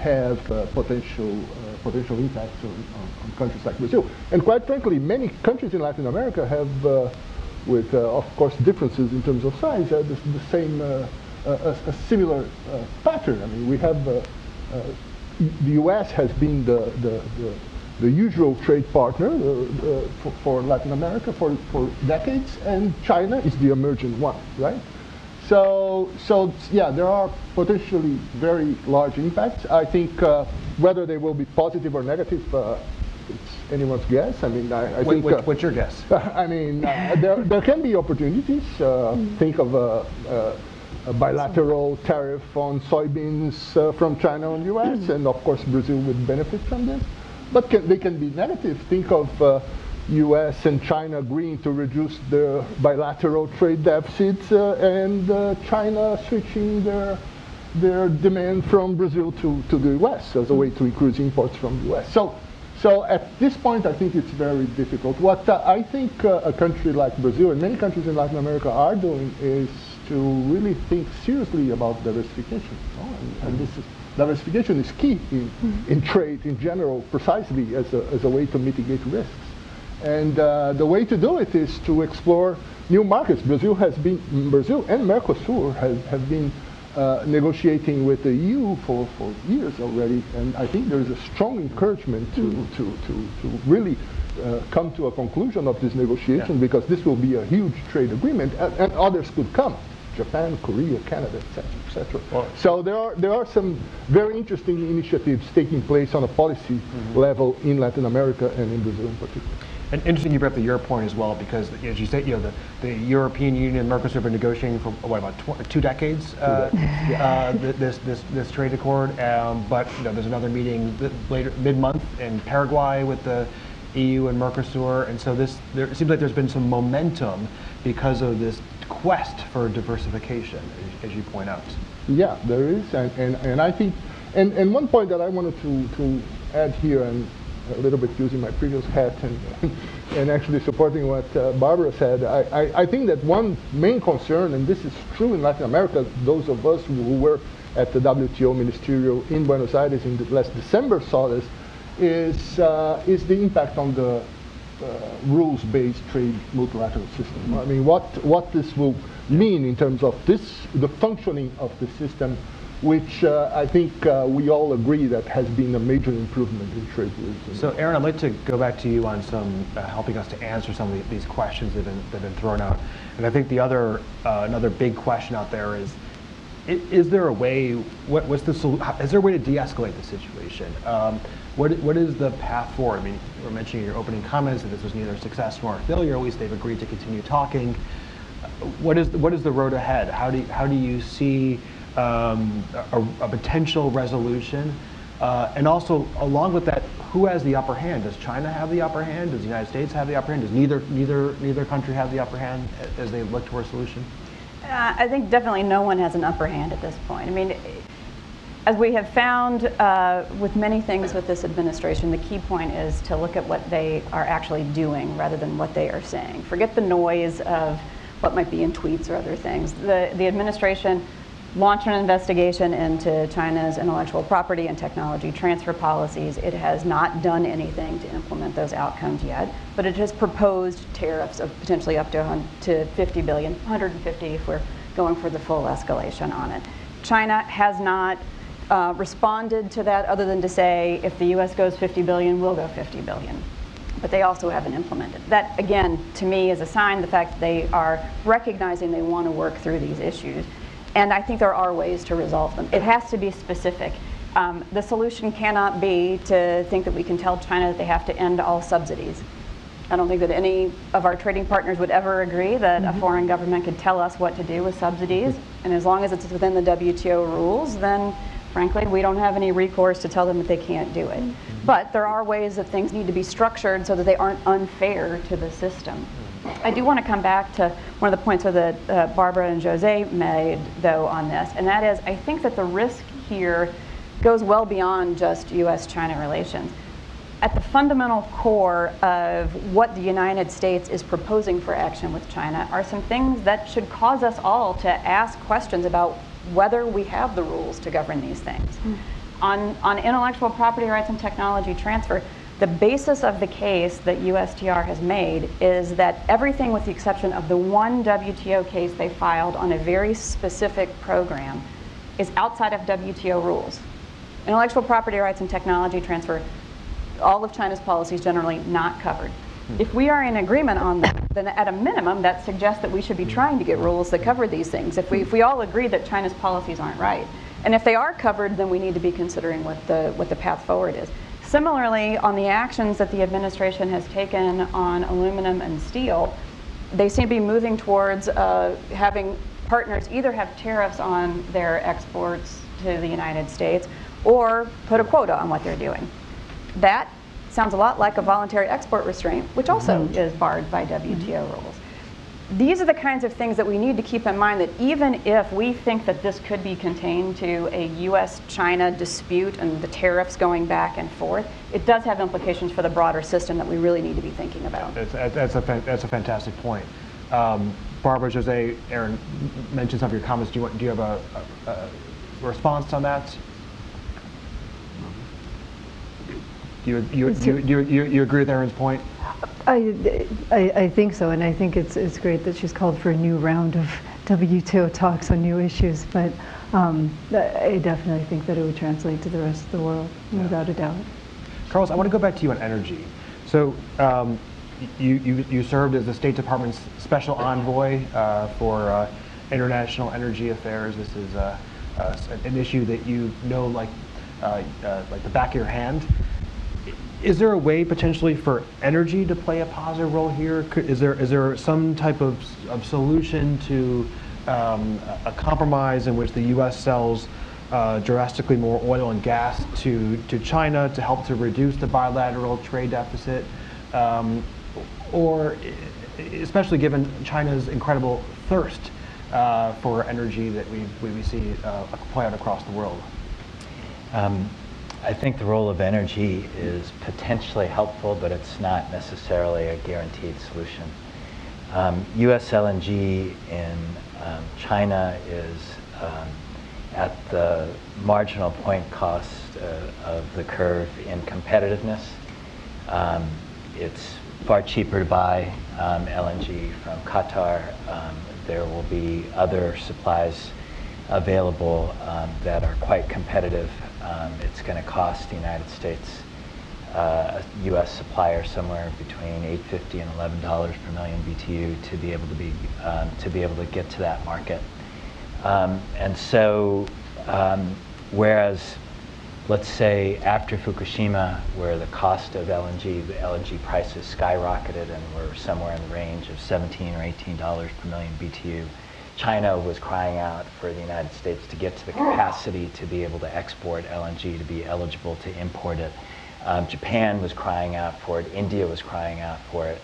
have uh, potential uh, potential impacts on, on, countries like Brazil. And quite frankly, many countries in Latin America have, uh, with of course differences in terms of size, the, the, same a, a, similar pattern. I mean, we have the U.S. has been the, the, the the usual trade partner uh, uh, for, for, Latin America for, for decades, and China is the emerging one, right? So, so yeah, there are potentially very large impacts. I think uh, whether they will be positive or negative, uh, it's anyone's guess. I mean, I, I think. What, uh, what's your guess? I mean, uh, there, there can be opportunities. Uh, think of a, a, a, bilateral tariff on soybeans uh, from China and U.S., and of course Brazil would benefit from this. But can, they can be negative. Think of U.S. and China agreeing to reduce their bilateral trade deficits uh, and uh, China switching their their demand from Brazil to, to the U.S. as a way to increase imports from the U.S. So, so at this point, I think it's very difficult. What uh, I think uh, a country like Brazil and many countries in Latin America are doing is to really think seriously about diversification. And, and, this is, diversification is key in, mm-hmm. in trade in general, precisely as a, as a way to mitigate risks. And uh, the way to do it is to explore new markets. Brazil has been, Brazil and Mercosur have, have been uh, negotiating with the EU for, for years already. And I think there is a strong encouragement to, to, to, to really uh, come to a conclusion of this negotiation because this will be a huge trade agreement, and, and others could come. Japan, Korea, Canada, etc., etc. so there are there are some very interesting initiatives taking place on a policy level in Latin America and in Brazil in particular. And interesting you brought up the Europe point as well, because as you say, you know, the, the European Union and Mercosur have been negotiating for what about tw- two decades, uh, uh, th- this, this this trade accord. Um, but you know, there's another meeting later mid-month in Paraguay with the EU and Mercosur, and so this there it seems like there's been some momentum because of this quest for diversification, as, as you point out. Yeah, there is, and, and, and I think, and, and one point that I wanted to, to add here, and a little bit using my previous hat and, and actually supporting what uh, Barbara said, I, I, I think that one main concern, and this is true in Latin America, those of us who were at the WTO ministerial in Buenos Aires in last December saw this, is, uh, is the impact on the uh, rules-based trade multilateral system. I mean, what, what this will mean in terms of this, the functioning of the system, which uh, I think uh, we all agree that has been a major improvement in trade rules. So, Erin, I'd like to go back to you on some uh, helping us to answer some of these questions that have, been, that have been thrown out. And I think the other uh, another big question out there is: Is there a way? What, what's the Is there a way to de-escalate the situation? Um, what what is the path forward? I mean, you were mentioning in your opening comments that this was neither success nor a failure. At least they've agreed to continue talking. What is what is the road ahead? How do how do you see um, a, a potential resolution? Uh, and also, along with that, who has the upper hand? Does China have the upper hand? Does the United States have the upper hand? Does neither neither neither country have the upper hand as they look toward a solution? Uh, I think definitely no one has an upper hand at this point. I mean, as we have found uh, with many things with this administration, the key point is to look at what they are actually doing rather than what they are saying. Forget the noise of what might be in tweets or other things. The, the administration launched an investigation into China's intellectual property and technology transfer policies. It has not done anything to implement those outcomes yet, but it has proposed tariffs of potentially up to, to 50 billion, 150 if we're going for the full escalation on it. China has not uh, responded to that other than to say if the US goes 50 billion, we'll go 50 billion. But they also haven't implemented. That, again, to me is a sign the fact that they are recognizing they want to work through these issues. And I think there are ways to resolve them. It has to be specific. Um, the solution cannot be to think that we can tell China that they have to end all subsidies. I don't think that any of our trading partners would ever agree that a mm-hmm. foreign government could tell us what to do with subsidies. And as long as it's within the WTO rules, then frankly, we don't have any recourse to tell them that they can't do it. Mm-hmm. But there are ways that things need to be structured so that they aren't unfair to the system. Mm-hmm. I do want to come back to one of the points that uh, Barbara and Jose made, though, on this, and that is I think that the risk here goes well beyond just US China relations at the fundamental core of what the United States is proposing for action with China are some things that should cause us all to ask questions about whether we have the rules to govern these things. On, on intellectual property rights and technology transfer, the basis of the case that USTR has made is that everything, with the exception of the one WTO case they filed on a very specific program, is outside of WTO rules. Intellectual property rights and technology transfer all of China's policies generally not covered. Hmm. If we are in agreement on that, then at a minimum, that suggests that we should be hmm. trying to get rules that cover these things. If we, if we all agree that China's policies aren't right, and if they are covered, then we need to be considering what the what the path forward is. Similarly, on the actions that the administration has taken on aluminum and steel, they seem to be moving towards uh, having partners either have tariffs on their exports to the United States or put a quota on what they're doing. That sounds a lot like a voluntary export restraint, which also is barred by WTO rules. These are the kinds of things that we need to keep in mind that even if we think that this could be contained to a US China dispute and the tariffs going back and forth, it does have implications for the broader system that we really need to be thinking about. That's, that's, a, that's a fantastic point. Um, Barbara, Jose, Erin mentioned some of your comments. Do you, want, do you have a, a, a response on that? Do you, you, you, you, you, you agree with Erin's point? I, I, I think so, and I think it's, it's great that she's called for a new round of WTO talks on new issues, but um, I definitely think that it would translate to the rest of the world, without a doubt. Carlos, I want to go back to you on energy. So um, you, you, you served as the State Department's special envoy uh, for uh, international energy affairs. This is uh, uh, an issue that you know like, uh, uh, like the back of your hand. Is there a way potentially for energy to play a positive role here? Is there is there some type of, of solution to um, a compromise in which the U.S. sells uh, drastically more oil and gas to to China to help to reduce the bilateral trade deficit, um, or especially given China's incredible thirst uh, for energy that we we see uh, play out across the world. Um, I think the role of energy is potentially helpful, but it's not necessarily a guaranteed solution. Um, US LNG in um, China is um, at the marginal point cost uh, of the curve in competitiveness. Um, it's far cheaper to buy um, LNG from Qatar. Um, there will be other supplies available that are quite competitive um, it's going to cost the United States, uh, a U.S. supplier, somewhere between 8.50 and 11 dollars per million BTU to be able to be um, to be able to get to that market. Um, and so, um, whereas, let's say after Fukushima, where the cost of LNG, the LNG prices skyrocketed and were somewhere in the range of 17 or 18 dollars per million BTU China was crying out for the United States to get to the capacity to be able to export LNG, to be eligible to import it. Um, Japan was crying out for it. India was crying out for it.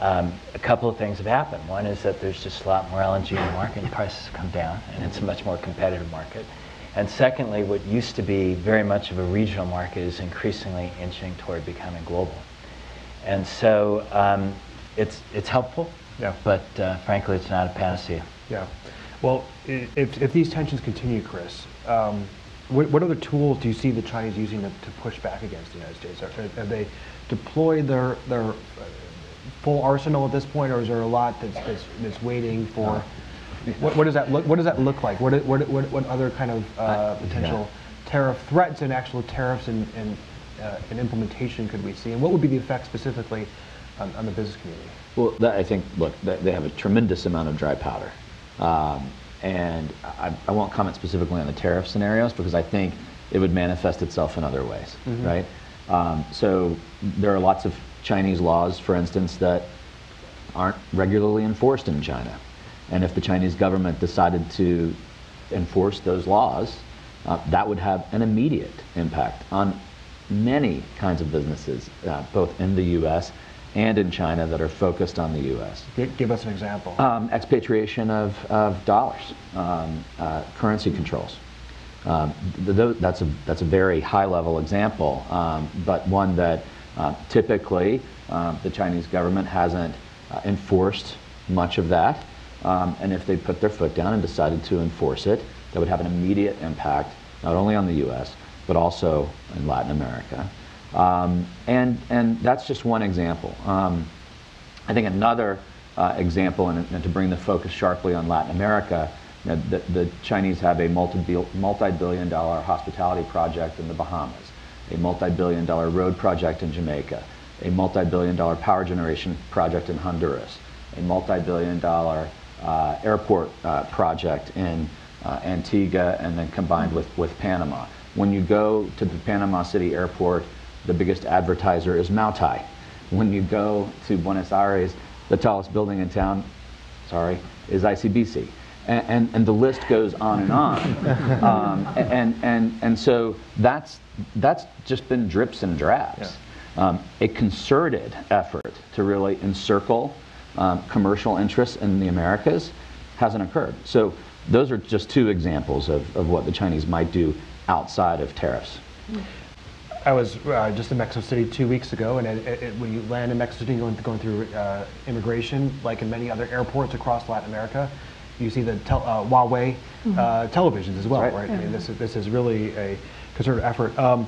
Um, a couple of things have happened. One is that there's just a lot more LNG in the market, and prices have come down, and it's a much more competitive market. And secondly, what used to be very much of a regional market is increasingly inching toward becoming global. And so um, it's, it's helpful, yeah. but uh, frankly, it's not a panacea. Yeah. Well, if, if these tensions continue, Chris, um, what, what other tools do you see the Chinese using to, to push back against the United States? Are, have they deployed their, their uh, full arsenal at this point, or is there a lot that's, that's, that's waiting for? What, what, does that look? What does that look like? What what what, what other kind of uh, potential yeah. tariff threats and actual tariffs and and, uh, and implementation could we see? And what would be the effect specifically on, on the business community? Well, that, I think look, they have a tremendous amount of dry powder. Um, and I, I, won't comment specifically on the tariff scenarios because I think it would manifest itself in other ways, mm-hmm. right? Um, so there are lots of Chinese laws, for instance, that aren't regularly enforced in China. And if the Chinese government decided to enforce those laws, uh, that would have an immediate impact on many kinds of businesses, uh, both in the U.S and in China that are focused on the U.S. Give us an example. Um, expatriation of, of dollars, um, uh, currency controls. Um, th- that's, a, that's a very high level example, um, but one that uh, typically um, the Chinese government hasn't uh, enforced much of that. Um, and if they put their foot down and decided to enforce it, that would have an immediate impact not only on the U.S., but also in Latin America. Um, and, and that's just one example. Um, I think another uh, example, and, and, to bring the focus sharply on Latin America, you know, the, the, Chinese have a multi-billion dollar hospitality project in the Bahamas, a multi-billion dollar road project in Jamaica, a multi-billion dollar power generation project in Honduras, a multi-billion dollar uh, airport uh, project in uh, Antigua and then combined with, with Panama. When you go to the Panama City airport, the biggest advertiser is Moutai. When you go to Buenos Aires, the tallest building in town, sorry, is ICBC. And, and, and the list goes on and on. um, and, and, and so that's, that's just been drips and drabs. Yeah. Um, a concerted effort to really encircle um, commercial interests in the Americas hasn't occurred. So those are just two examples of, of what the Chinese might do outside of tariffs. I was uh, just in Mexico City two weeks ago, and it, it, when you land in Mexico City, going, going through uh, immigration, like in many other airports across Latin America, you see the tel- uh, Huawei mm-hmm. Uh, televisions as well, right? right? Yeah. I mean, this is, this is really a concerted effort. Um,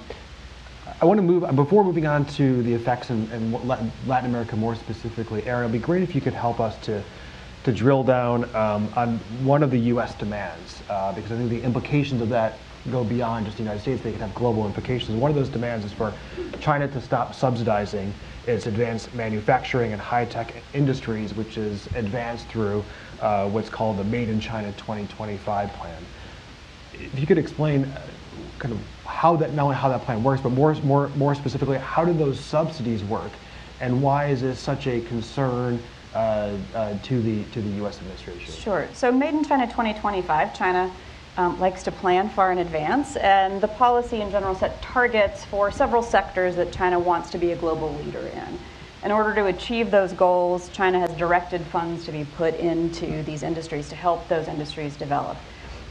I want to move, before moving on to the effects in, in Latin America more specifically, Erin, it'd be great if you could help us to to drill down um, on one of the U.S. demands, uh, because I think the implications of that go beyond just the United States, they can have global implications. One of those demands is for China to stop subsidizing its advanced manufacturing and high-tech industries, which is advanced through uh, what's called the Made in China 2025 plan. If you could explain uh, kind of how that, not only how that plan works, but more, more, more specifically, how do those subsidies work? And why is this such a concern uh, uh, to, the, to the U.S. administration? Sure. So Made in China 2025, China um, likes to plan far in advance, and the policy in general set targets for several sectors that China wants to be a global leader in. In order to achieve those goals, China has directed funds to be put into these industries to help those industries develop.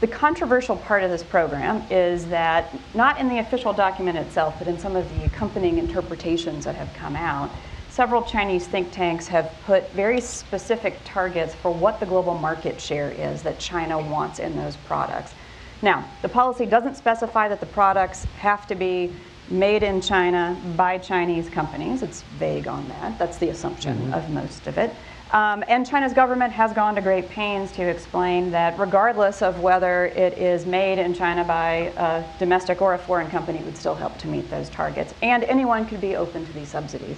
The controversial part of this program is that, not in the official document itself, but in some of the accompanying interpretations that have come out, several Chinese think tanks have put very specific targets for what the global market share is that China wants in those products. Now, the policy doesn't specify that the products have to be made in China by Chinese companies. It's vague on that. That's the assumption mm-hmm. of most of it. Um, and China's government has gone to great pains to explain that regardless of whether it is made in China by a domestic or a foreign company, it would still help to meet those targets. And anyone could be open to these subsidies.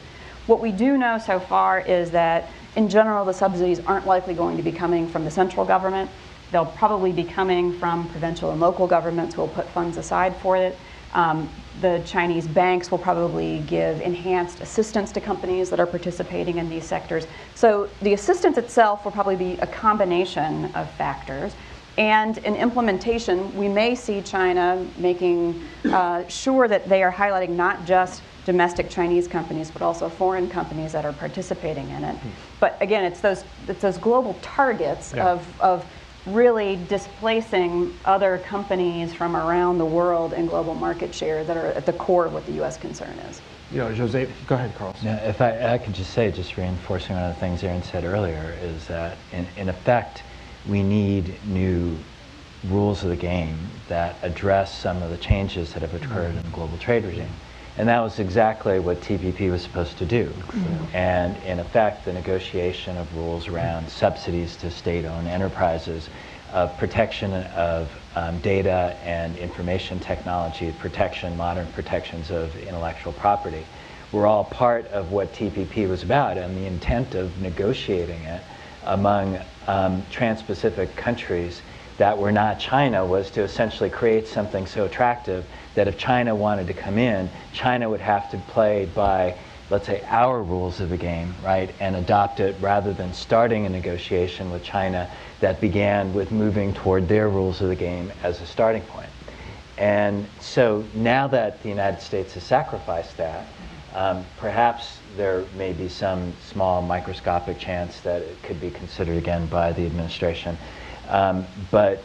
What we do know so far is that, in general, the subsidies aren't likely going to be coming from the central government. They'll probably be coming from provincial and local governments who will put funds aside for it. Um, the Chinese banks will probably give enhanced assistance to companies that are participating in these sectors. So the assistance itself will probably be a combination of factors. And in implementation, we may see China making uh, sure that they are highlighting not just domestic Chinese companies, but also foreign companies that are participating in it. Hmm. But again, it's those it's those global targets yeah. of, of really displacing other companies from around the world in global market share that are at the core of what the U.S. concern is. You know, Jose, go ahead, Carlos. Yeah, if I, I could just say, just reinforcing one of the things Erin said earlier, is that in, in effect, we need new rules of the game that address some of the changes that have occurred mm-hmm. in the global trade regime. And that was exactly what TPP was supposed to do. Mm-hmm. And in effect, the negotiation of rules around subsidies to state owned enterprises, of protection of um, data and information technology, protection, modern protections of intellectual property, were all part of what TPP was about. And the intent of negotiating it among um, trans Pacific countries that were not China was to essentially create something so attractive that if China wanted to come in, China would have to play by, let's say, our rules of the game, right, and adopt it rather than starting a negotiation with China that began with moving toward their rules of the game as a starting point. And so now that the United States has sacrificed that, um, perhaps there may be some small microscopic chance that it could be considered again by the administration. Um, but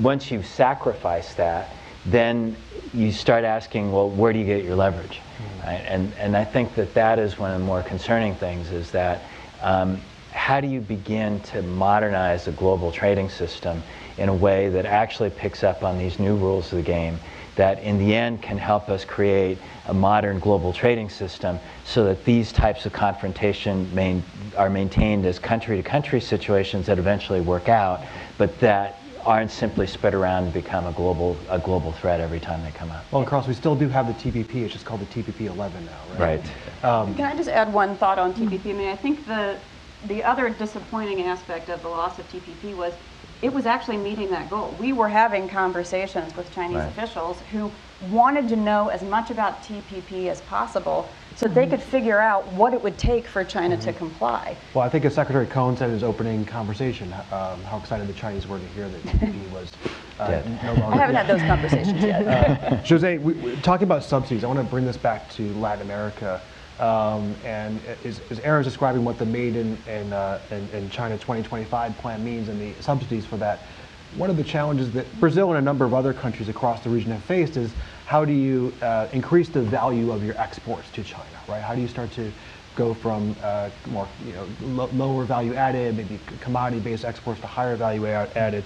once you've sacrificed that, then you start asking, well, where do you get your leverage? Mm-hmm. Right? And, and I think that that is one of the more concerning things is that um, how do you begin to modernize a global trading system in a way that actually picks up on these new rules of the game that in the end can help us create a modern global trading system so that these types of confrontation main, are maintained as country to country situations that eventually work out, but that aren't simply spread around and become a global a global threat every time they come out. Well, and Carlos, we still do have the TPP. It's just called the TPP 11 now, right? Right. Um, Can I just add one thought on TPP? I mean, I think the the other disappointing aspect of the loss of TPP was it was actually meeting that goal. We were having conversations with Chinese right. officials who wanted to know as much about TPP as possible so they could figure out what it would take for China mm-hmm. to comply. Well, I think as Secretary Cohen said in his opening conversation, um, how excited the Chinese were to hear that TPP was uh, no longer. I haven't had those conversations yet. uh, Jose, we, we, talking about subsidies, I want to bring this back to Latin America. Um, and as, as Erin's describing what the Made in, in, uh, in, in China 2025 plan means and the subsidies for that, one of the challenges that Brazil and a number of other countries across the region have faced is how do you uh, increase the value of your exports to China, right? How do you start to go from uh, more, you know, lower value added, maybe commodity-based exports to higher value added?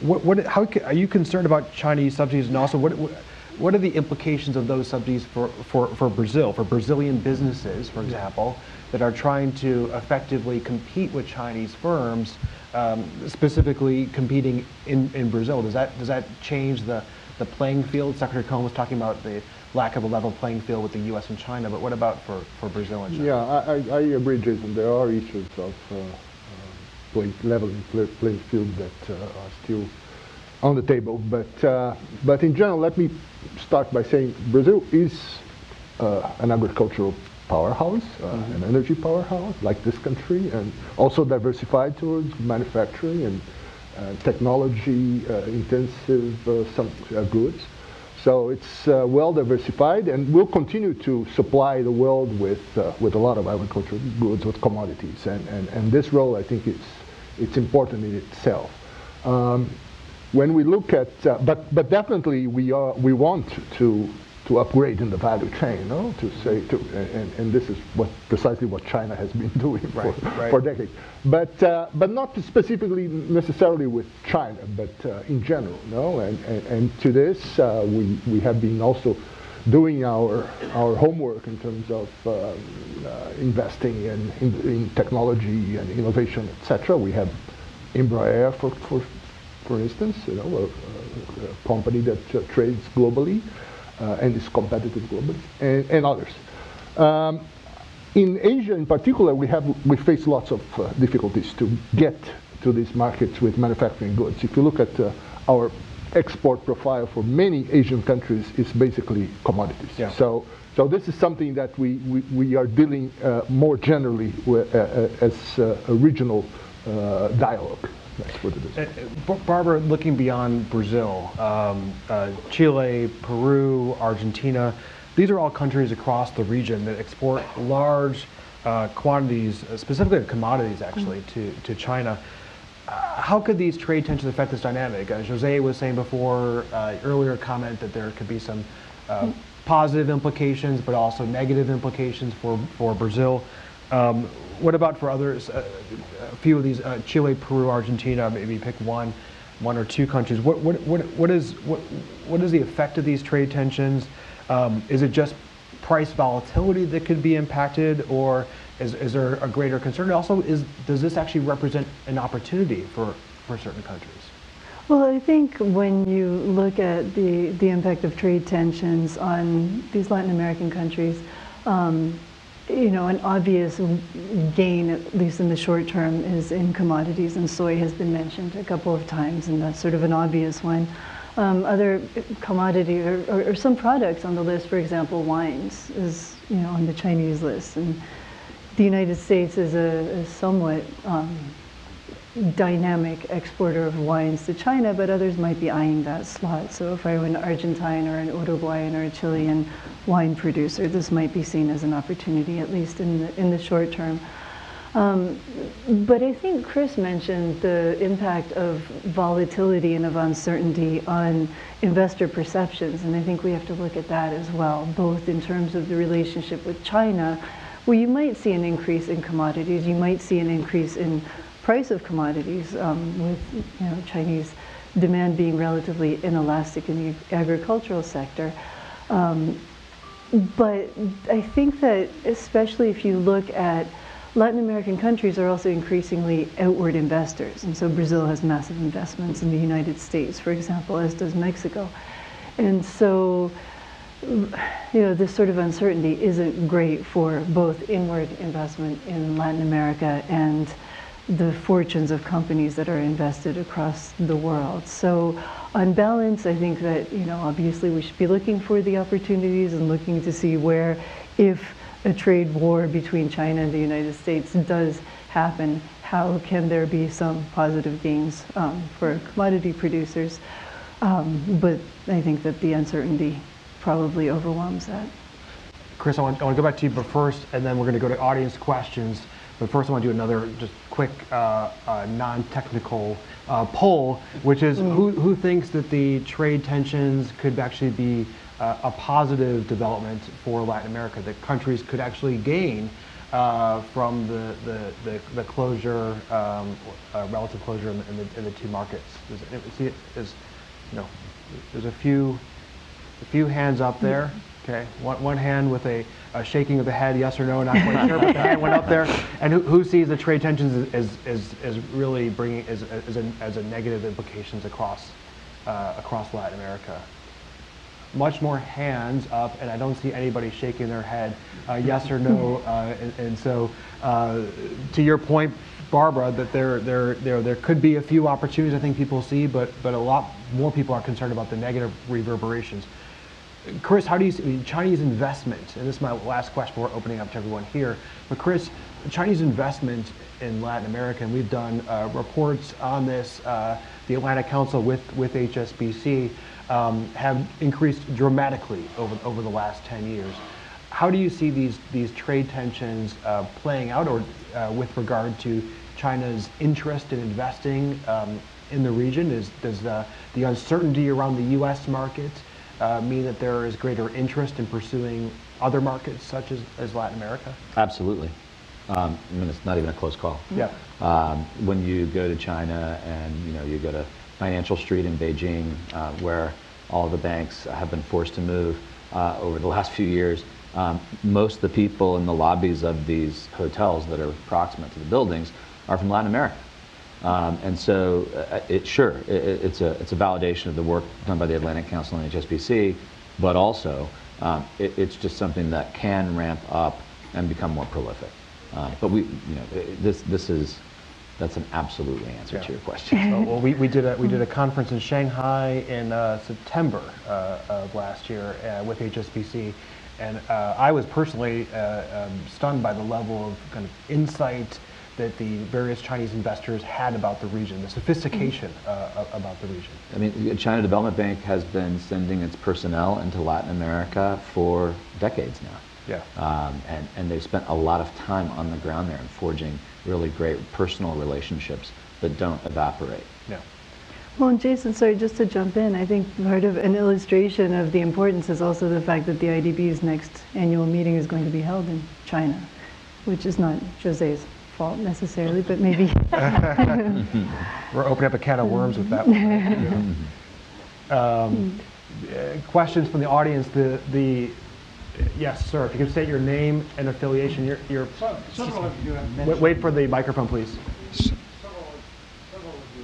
What, what, how are you concerned about Chinese subsidies, and also what, what are the implications of those subsidies for, for, for Brazil, for Brazilian businesses, for example, that are trying to effectively compete with Chinese firms, um, specifically competing in, in Brazil? Does that, does that change the, the playing field? Secretary Cohen was talking about the lack of a level playing field with the U.S. and China, but what about for, for Brazil and China? Yeah, I, I, I agree, Jason. There are issues of uh, uh, play, leveling play, playing field that uh, are still on the table. But, uh, but in general, let me start by saying Brazil is uh, an agricultural powerhouse, uh, Mm-hmm. an energy powerhouse like this country, and also diversified towards manufacturing and uh, technology uh, intensive uh, goods. So it's well diversified, and we'll continue to supply the world with with a lot of agricultural goods, with commodities, and, this role I think it's it's important in itself. Um, when we look at, but but definitely we are we want to to upgrade in the value chain, no? To say to and, and this is what precisely what China has been doing Right, for, right. for decades. But uh, but not specifically necessarily with China, but uh, in general, no? And and, and to this uh, we we have been also doing our our homework in terms of uh, uh, investing in, in in technology and innovation, etc. We have Embraer for for for instance, you know, a, a, company that uh, trades globally and is competitive globally, and, and others. Um, in Asia, in particular, we have we face lots of uh, difficulties to get to these markets with manufacturing goods. If you look at uh, our export profile for many Asian countries, it's basically commodities. Yeah. So, so this is something that we, we, we are dealing uh, more generally with, uh, uh, as uh, a regional uh, dialogue. That's what it is. Uh, uh, Barbara, looking beyond Brazil, um, uh, Chile, Peru, Argentina, these are all countries across the region that export large uh, quantities, uh, specifically of commodities actually, to, to China. Uh, how could these trade tensions affect this dynamic? Uh, Jose was saying before, uh, earlier comment that there could be some uh, positive implications, but also negative implications for, for Brazil. Um, what about for others? Uh, a few of these, uh, Chile, Peru, Argentina, maybe pick one, one or two countries. What, what, what, what, is, what, what is the effect of these trade tensions? Um, is it just price volatility that could be impacted, or is, is there a greater concern? Also, is, does this actually represent an opportunity for, for certain countries? Well, I think when you look at the, the impact of trade tensions on these Latin American countries, um, you know, an obvious gain, at least in the short term, is in commodities, and soy has been mentioned a couple of times, and that's sort of an obvious one. Um, other commodity or, or, or some products on the list, for example, wines is you know on the Chinese list, and the United States is a, a somewhat um, dynamic exporter of wines to China, but others might be eyeing that slot. So if I were an Argentine or an Uruguayan or a Chilean wine producer, this might be seen as an opportunity, at least in the, in the short term. Um, but I think Chris mentioned the impact of volatility and of uncertainty on investor perceptions, and I think we have to look at that as well, both in terms of the relationship with China, where you might see an increase in commodities, you might see an increase in price of commodities um, with you know, Chinese demand being relatively inelastic in the agricultural sector. Um, but I think that especially if you look at Latin American countries are also increasingly outward investors. And so Brazil has massive investments in the United States, for example, as does Mexico. And so, you know, this sort of uncertainty isn't great for both inward investment in Latin America and the fortunes of companies that are invested across the world. So on balance, I think that, you know, obviously we should be looking for the opportunities and looking to see where, if a trade war between China and the United States does happen, how can there be some positive gains um, for commodity producers? Um, but I think that the uncertainty probably overwhelms that. Chris, I want, I want to go back to you, but first, and then we're going to go to audience questions. But first, I want to do another just quick, uh, uh, non-technical uh, poll, which is who, who thinks that the trade tensions could actually be uh, a positive development for Latin America, that countries could actually gain uh, from the, the, the, the closure, um, uh, relative closure in the, in the, in the two markets. Does see it you know, there's a few, a few hands up there. Okay, one, one hand with a, a shaking of the head, yes or no, not quite sure, but the went up there. And who, who sees the trade tensions as, as, as really bringing, as, as, a, as a negative implications across, uh, across Latin America? much more hands up, and I don't see anybody shaking their head, uh, yes or no. Uh, and, and, so, uh, to your point, Barbara, that there, there, there, there could be a few opportunities I think people see, but, but a lot more people are concerned about the negative reverberations. Chris, how do you see Chinese investment? And this is my last question before opening up to everyone here. But Chris, Chinese investment in Latin America, and we've done uh, reports on this. Uh, the Atlantic Council with with HSBC um, have increased dramatically over over the last 10 years. How do you see these these trade tensions uh, playing out, or uh, with regard to China's interest in investing um, in the region? Is does the the uncertainty around the U.S. market uh, mean that there is greater interest in pursuing other markets such as, as Latin America? Absolutely. Um, I mean, it's not even a close call. Yeah. Um, when you go to China and you know you go to Financial Street in Beijing, uh, where all the banks have been forced to move uh, over the last few years, um, most of the people in the lobbies of these hotels that are proximate to the buildings are from Latin America. Um, and so, uh, it sure it, it's a it's a validation of the work done by the Atlantic Council and HSBC, but also um, it, it's just something that can ramp up and become more prolific. Uh, but we, you know, this this is that's an absolutely answer Yeah. to your question. Uh, well, we, we did a we did a conference in Shanghai in uh, September uh, of last year uh, with HSBC, and uh, I was personally uh, um, stunned by the level of kind of insight that the various Chinese investors had about the region, the sophistication uh, about the region. I mean, China Development Bank has been sending its personnel into Latin America for decades now. Yeah. Um, and, and they've spent a lot of time on the ground there and forging really great personal relationships that don't evaporate. Yeah. Well, and Jason, sorry, just to jump in, I think part of an illustration of the importance is also the fact that the IDB's next annual meeting is going to be held in China, which is not Jose's fault necessarily, but maybe. We're opening up a can of worms with that one. um, uh, questions from the audience. The the yes, sir. If you could state your name and affiliation. Your your. Several of you have Wait, mentioned, wait for the microphone, please.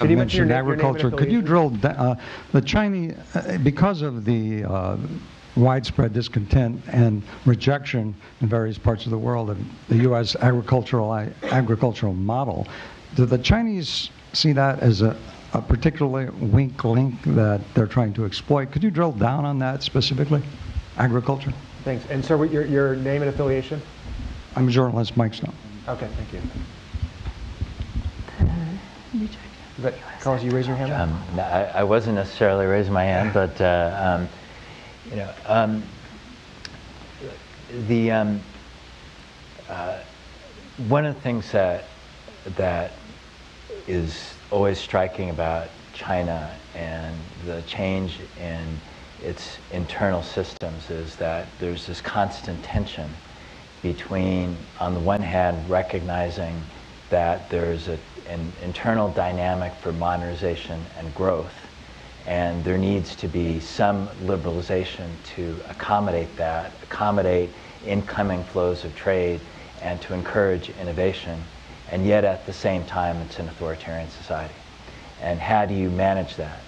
have you mention your mentioned your agriculture. Could you drill, da- uh, the Chinese, uh, because of the uh, widespread discontent and rejection in various parts of the world of the U.S. agricultural agricultural model, do the Chinese see that as a, a particularly weak link that they're trying to exploit? Could you drill down on that specifically, agriculture? Thanks. And sir, what your your name and affiliation? I'm a journalist, Mike Stone. Okay, thank you. Is that, Carlos, you raise your hand? Um, I, I wasn't necessarily raising my hand, but uh, um, you know, um, the um, uh, one of the things that that is always striking about China and the change in its internal systems is that there's this constant tension between, on the one hand, recognizing that there's a, an internal dynamic for modernization and growth, and there needs to be some liberalization to accommodate that, accommodate incoming flows of trade, and to encourage innovation. And yet, at the same time, it's an authoritarian society. And how do you manage that?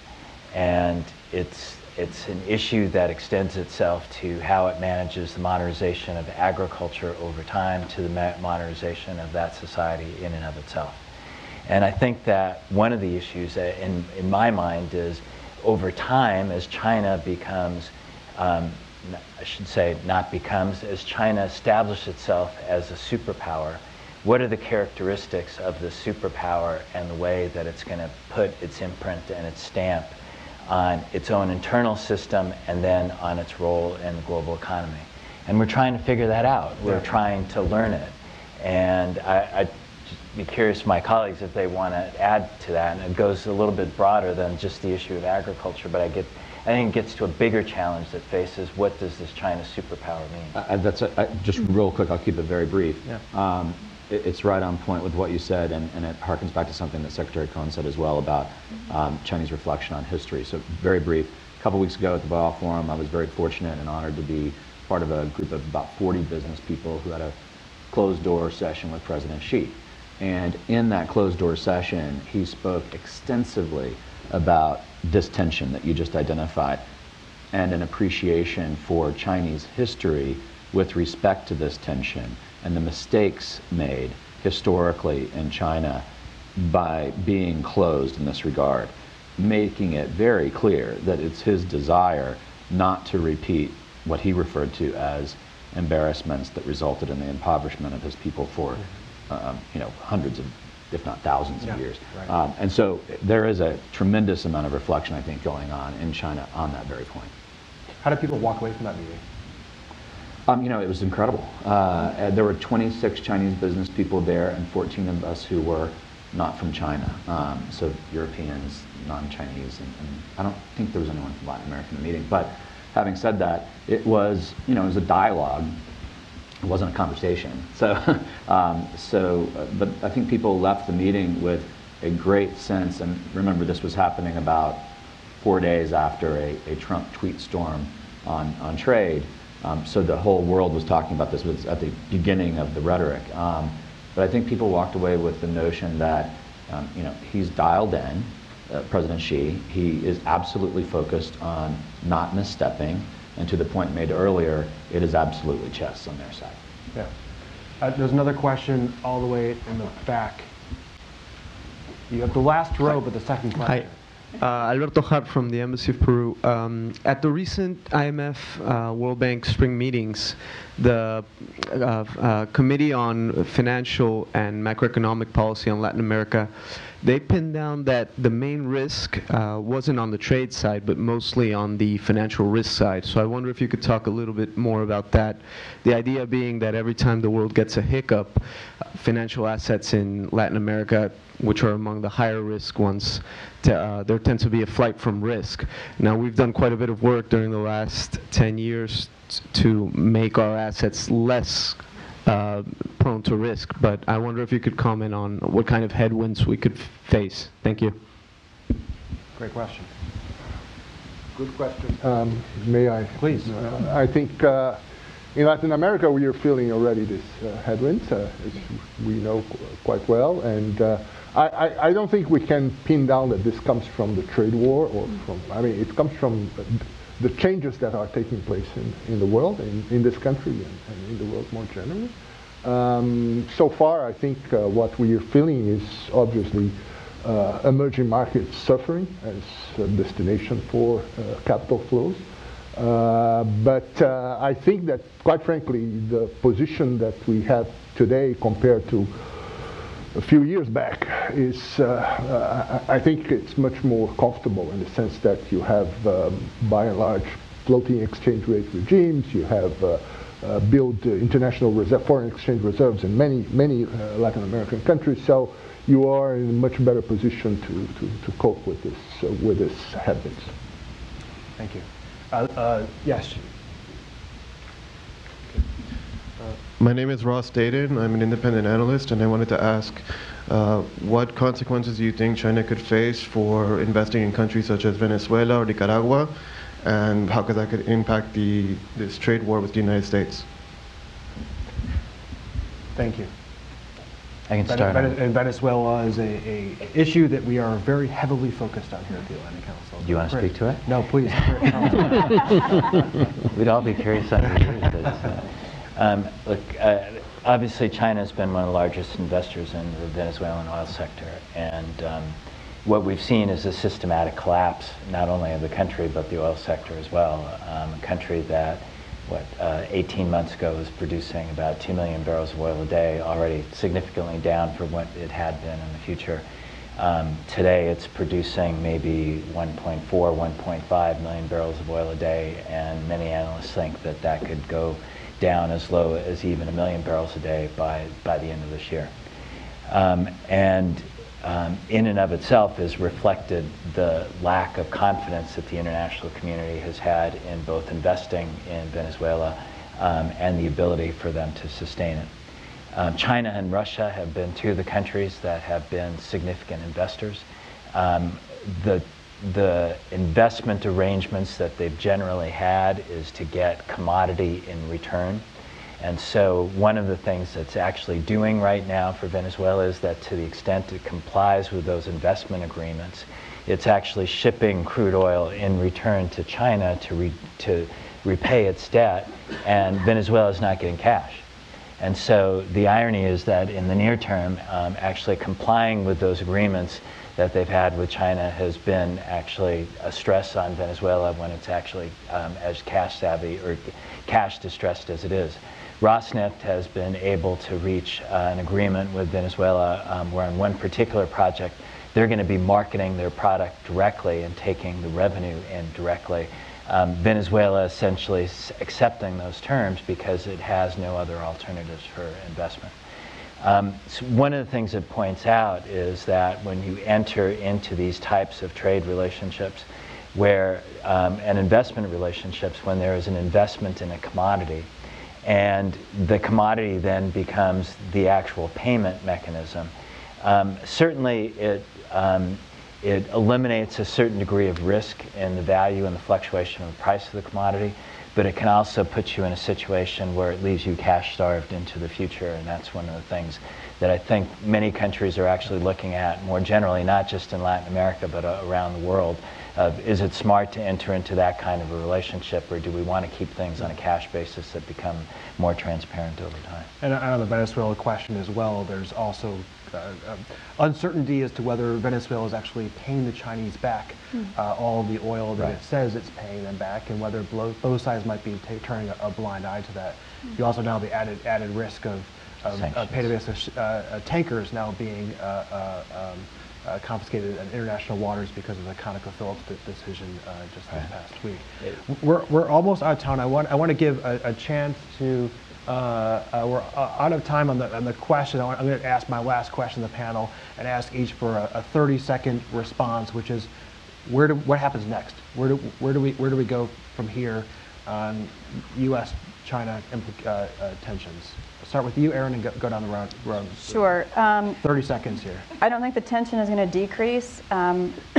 And it's it's an issue that extends itself to how it manages the modernization of agriculture over time to the modernization of that society in and of itself. And I think that one of the issues in, in my mind is over time, as China becomes, um, I should say, not becomes, as China establishes itself as a superpower, what are the characteristics of the superpower and the way that it's going to put its imprint and its stamp on its own internal system and then on its role in the global economy. And we're trying to figure that out. We're trying to learn it. And I, just be curious, my colleagues, if they want to add to that. And it goes a little bit broader than just the issue of agriculture, but I get, I think it gets to a bigger challenge that faces what does this China superpower mean? I, I- that's a, I, just real quick. I'll keep it very brief. Yeah. Um, it, it's right on point with what you said, and, and it harkens back to something that Secretary Cohen said as well about um, Chinese reflection on history. So very brief. A couple weeks ago at the Boao Forum, I was very fortunate and honored to be part of a group of about 40 business people who had a closed door session with President Xi. And in that closed door session, he spoke extensively about this tension that you just identified and an appreciation for Chinese history with respect to this tension and the mistakes made historically in China by being closed in this regard, making it very clear that it's his desire not to repeat what he referred to as embarrassments that resulted in the impoverishment of his people for um, you know hundreds of if not thousands Yeah, of years. right. Um, and so there is a tremendous amount of reflection, I think, going on in China on that very point. How did people walk away from that meeting? Um, you know, it was incredible. Uh, there were 26 Chinese business people there and 14 of us who were not from China. Um, so Europeans, non-Chinese, and, and I don't think there was anyone from Latin America in the meeting. But having said that, it was, you know, it was a dialogue. It wasn't a conversation. So, um, so, but I think people left the meeting with a great sense. And remember, this was happening about four days after a, a Trump tweet storm on, on trade. Um, so the whole world was talking about this was at the beginning of the rhetoric. Um, but I think people walked away with the notion that um, you know he's dialed in, uh, President Xi. He is absolutely focused on not misstepping, and to the point made earlier, it is absolutely chess on their side. Yeah. Uh, there's another question all the way in the back. You have the last row, but the second question. Hi. Uh, Alberto Hart from the Embassy of Peru. Um, at the recent IMF uh, World Bank spring meetings, the uh, uh, Committee on Financial and Macroeconomic Policy on Latin America, they pinned down that the main risk uh, wasn't on the trade side, but mostly on the financial risk side. So I wonder if you could talk a little bit more about that. The idea being that every time the world gets a hiccup, uh, financial assets in Latin America which are among the higher risk ones, uh, there tends to be a flight from risk. Now, we've done quite a bit of work during the last 10 years to make our assets less uh, prone to risk, but I wonder if you could comment on what kind of headwinds we could f- face. Thank you. Great question. Good question. Um, May I? Please. Uh, I think uh, in Latin America, we are feeling already this uh, headwinds, uh, as we know qu- quite well. And uh, I, I, I don't think we can pin down that this comes from the trade war or from, I mean, it comes from the changes that are taking place in, in the world, in, in this country and, and in the world more generally. Um, so far, I think uh, what we are feeling is obviously uh, emerging markets suffering as a destination for uh, capital flows. Uh, but uh, I think that, quite frankly, the position that we have today compared to a few years back is, uh, uh, I think it's much more comfortable in the sense that you have, um, by and large, floating exchange rate regimes. You have uh, uh, built uh, international reserve, foreign exchange reserves in many, many uh, Latin American countries. So you are in a much better position to, to, to cope with this, with this headwinds. Thank you. Yes. My name is Ross Dayton. I'm an independent analyst, and I wanted to ask uh, what consequences do you think China could face for investing in countries such as Venezuela or Nicaragua, and how could that could impact the this trade war with the United States? Thank you. I can Vene- start. And Venezuela is a, a issue that we are very heavily focused on here at the Atlantic Council. Do you want to speak to it? No, please. We'd all be curious on your views. Um, look, uh, obviously China has been one of the largest investors in the Venezuelan oil sector, and um, what we've seen is a systematic collapse, not only of the country but the oil sector as well. Um, a country that, what, uh, 18 months ago was producing about 2 million barrels of oil a day, already significantly down from what it had been in the future. Um, today it's producing maybe 1.4, 1.5 million barrels of oil a day, and many analysts think that that could go down as low as even a million barrels a day by, by the end of this year. Um, and um, in and of itself has reflected the lack of confidence that the international community has had in both investing in Venezuela um, and the ability for them to sustain it. Um, China and Russia have been two of the countries that have been significant investors. Um, the, the investment arrangements that they've generally had is to get commodity in return. And so, one of the things that's actually doing right now for Venezuela is that to the extent it complies with those investment agreements, It's actually shipping crude oil in return to China to, re, to repay its debt, and Venezuela is not getting cash. And so the irony is that in the near term, um, actually complying with those agreements that they've had with China has been actually a stress on Venezuela when it's actually um, as cash savvy or cash distressed as it is. Rosneft has been able to reach uh, an agreement with Venezuela um, where on one particular project they're going to be marketing their product directly and taking the revenue in directly. Um, Venezuela essentially accepting those terms because it has no other alternatives for investment. Um, so one of the things it points out is that when you enter into these types of trade relationships, where um, and investment relationships, when there is an investment in a commodity, and the commodity then becomes the actual payment mechanism, um, certainly it um, it eliminates a certain degree of risk in the value and the fluctuation of the price of the commodity but it can also put you in a situation where it leaves you cash starved into the future. And that's one of the things that I think many countries are actually looking at more generally, not just in Latin America, but uh, around the world. is it smart to enter into that kind of a relationship, or do we want to keep things on a cash basis that become more transparent over time? And on the Venezuela question as well, there's also uh, um, uncertainty as to whether Venezuela is actually paying the Chinese back mm. uh, all the oil that right. it says it's paying them back, and whether both sides might be turning a, a, blind eye to that. Mm. You also now have the added added risk of, of uh, PDVSA uh, tankers now being uh, um, uh, confiscated in international waters because of the ConocoPhillips decision uh, just right. this past week. We're, we're almost out of time. I want, I want to give a, a chance to uh, uh, we're uh, out of time on the, on the question. I'm going to ask my last question to the panel and ask each for a, a 30 second response, which is where do, what happens next? Where do, where, do we, where do we go from here on U.S. China uh, uh, tensions? I'll start with you, Erin, and go, go down the road. road. Sure. Um, 30 seconds here. I don't think the tension is going to decrease. Um,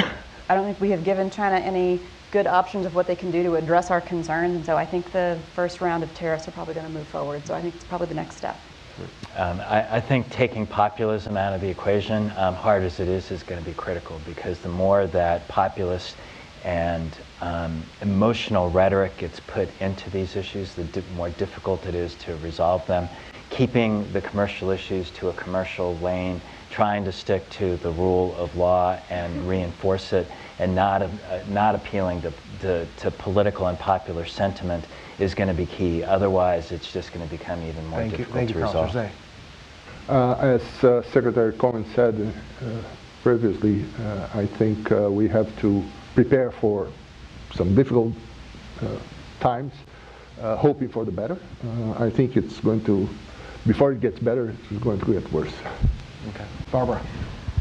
I don't think we have given China any good options of what they can do to address our concerns. And so I think the first round of tariffs are probably going to move forward. So I think it's probably the next step. Um, I, I, think taking populism out of the equation, um, hard as it is, is going to be critical because the more that populist and um, emotional rhetoric gets put into these issues, the more difficult it is to resolve them. Keeping the commercial issues to a commercial lane, trying to stick to the rule of law and reinforce it and not, uh, not appealing to, to, to, political and popular sentiment is going to be key. Otherwise, it's just going to become even more Thank difficult you. Thank to you, resolve. Uh, as uh, Secretary Cohen said uh, previously, uh, I think uh, we have to prepare for some difficult times, hoping for the better. I think it's going to, before it gets better, it's going to get worse. Okay. Barbara.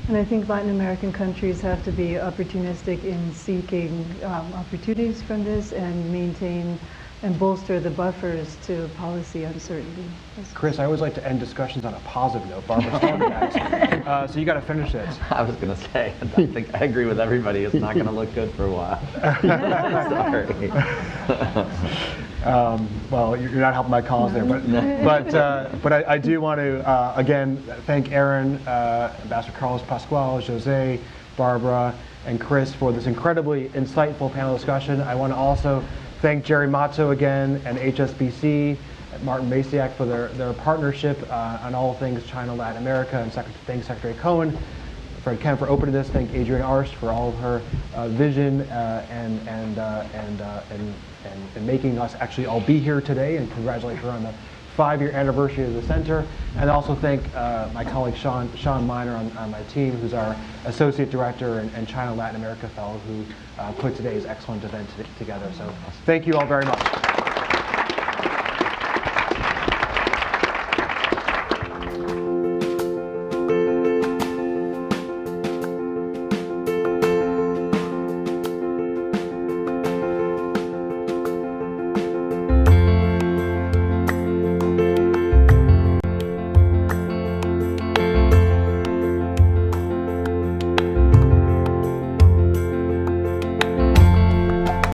And I think Latin American countries have to be opportunistic in seeking um, opportunities from this and maintain and bolster the buffers to policy uncertainty. Chris, I always like to end discussions on a positive note. Barbara started that. Uh, so you got to finish this. I was going to say, I think I agree with everybody. It's not going to look good for a while. Sorry. Um, well, you're not helping my cause there, but but uh, but I, I, do want to uh, again thank Erin, uh, Ambassador Carlos Pascual, Jose, Barbara, and Chris for this incredibly insightful panel discussion. I want to also thank Jerry Mato again and HSBC, Martin Masiak for their, their partnership uh, on all things China, Latin America, and Secretary, thank Secretary Cohen Fred Kempe for opening this. Thank Adrienne Arsht for all of her uh, vision uh, and, and, uh, and, uh, and, and, and, making us actually all be here today and congratulate her on the five-year anniversary of the center. And also thank uh, my colleague Sean, Sean Miner on, on, my team, who's our Associate Director and, and China Latin America Fellow, who Uh, put today's excellent event together. So thank you all very much.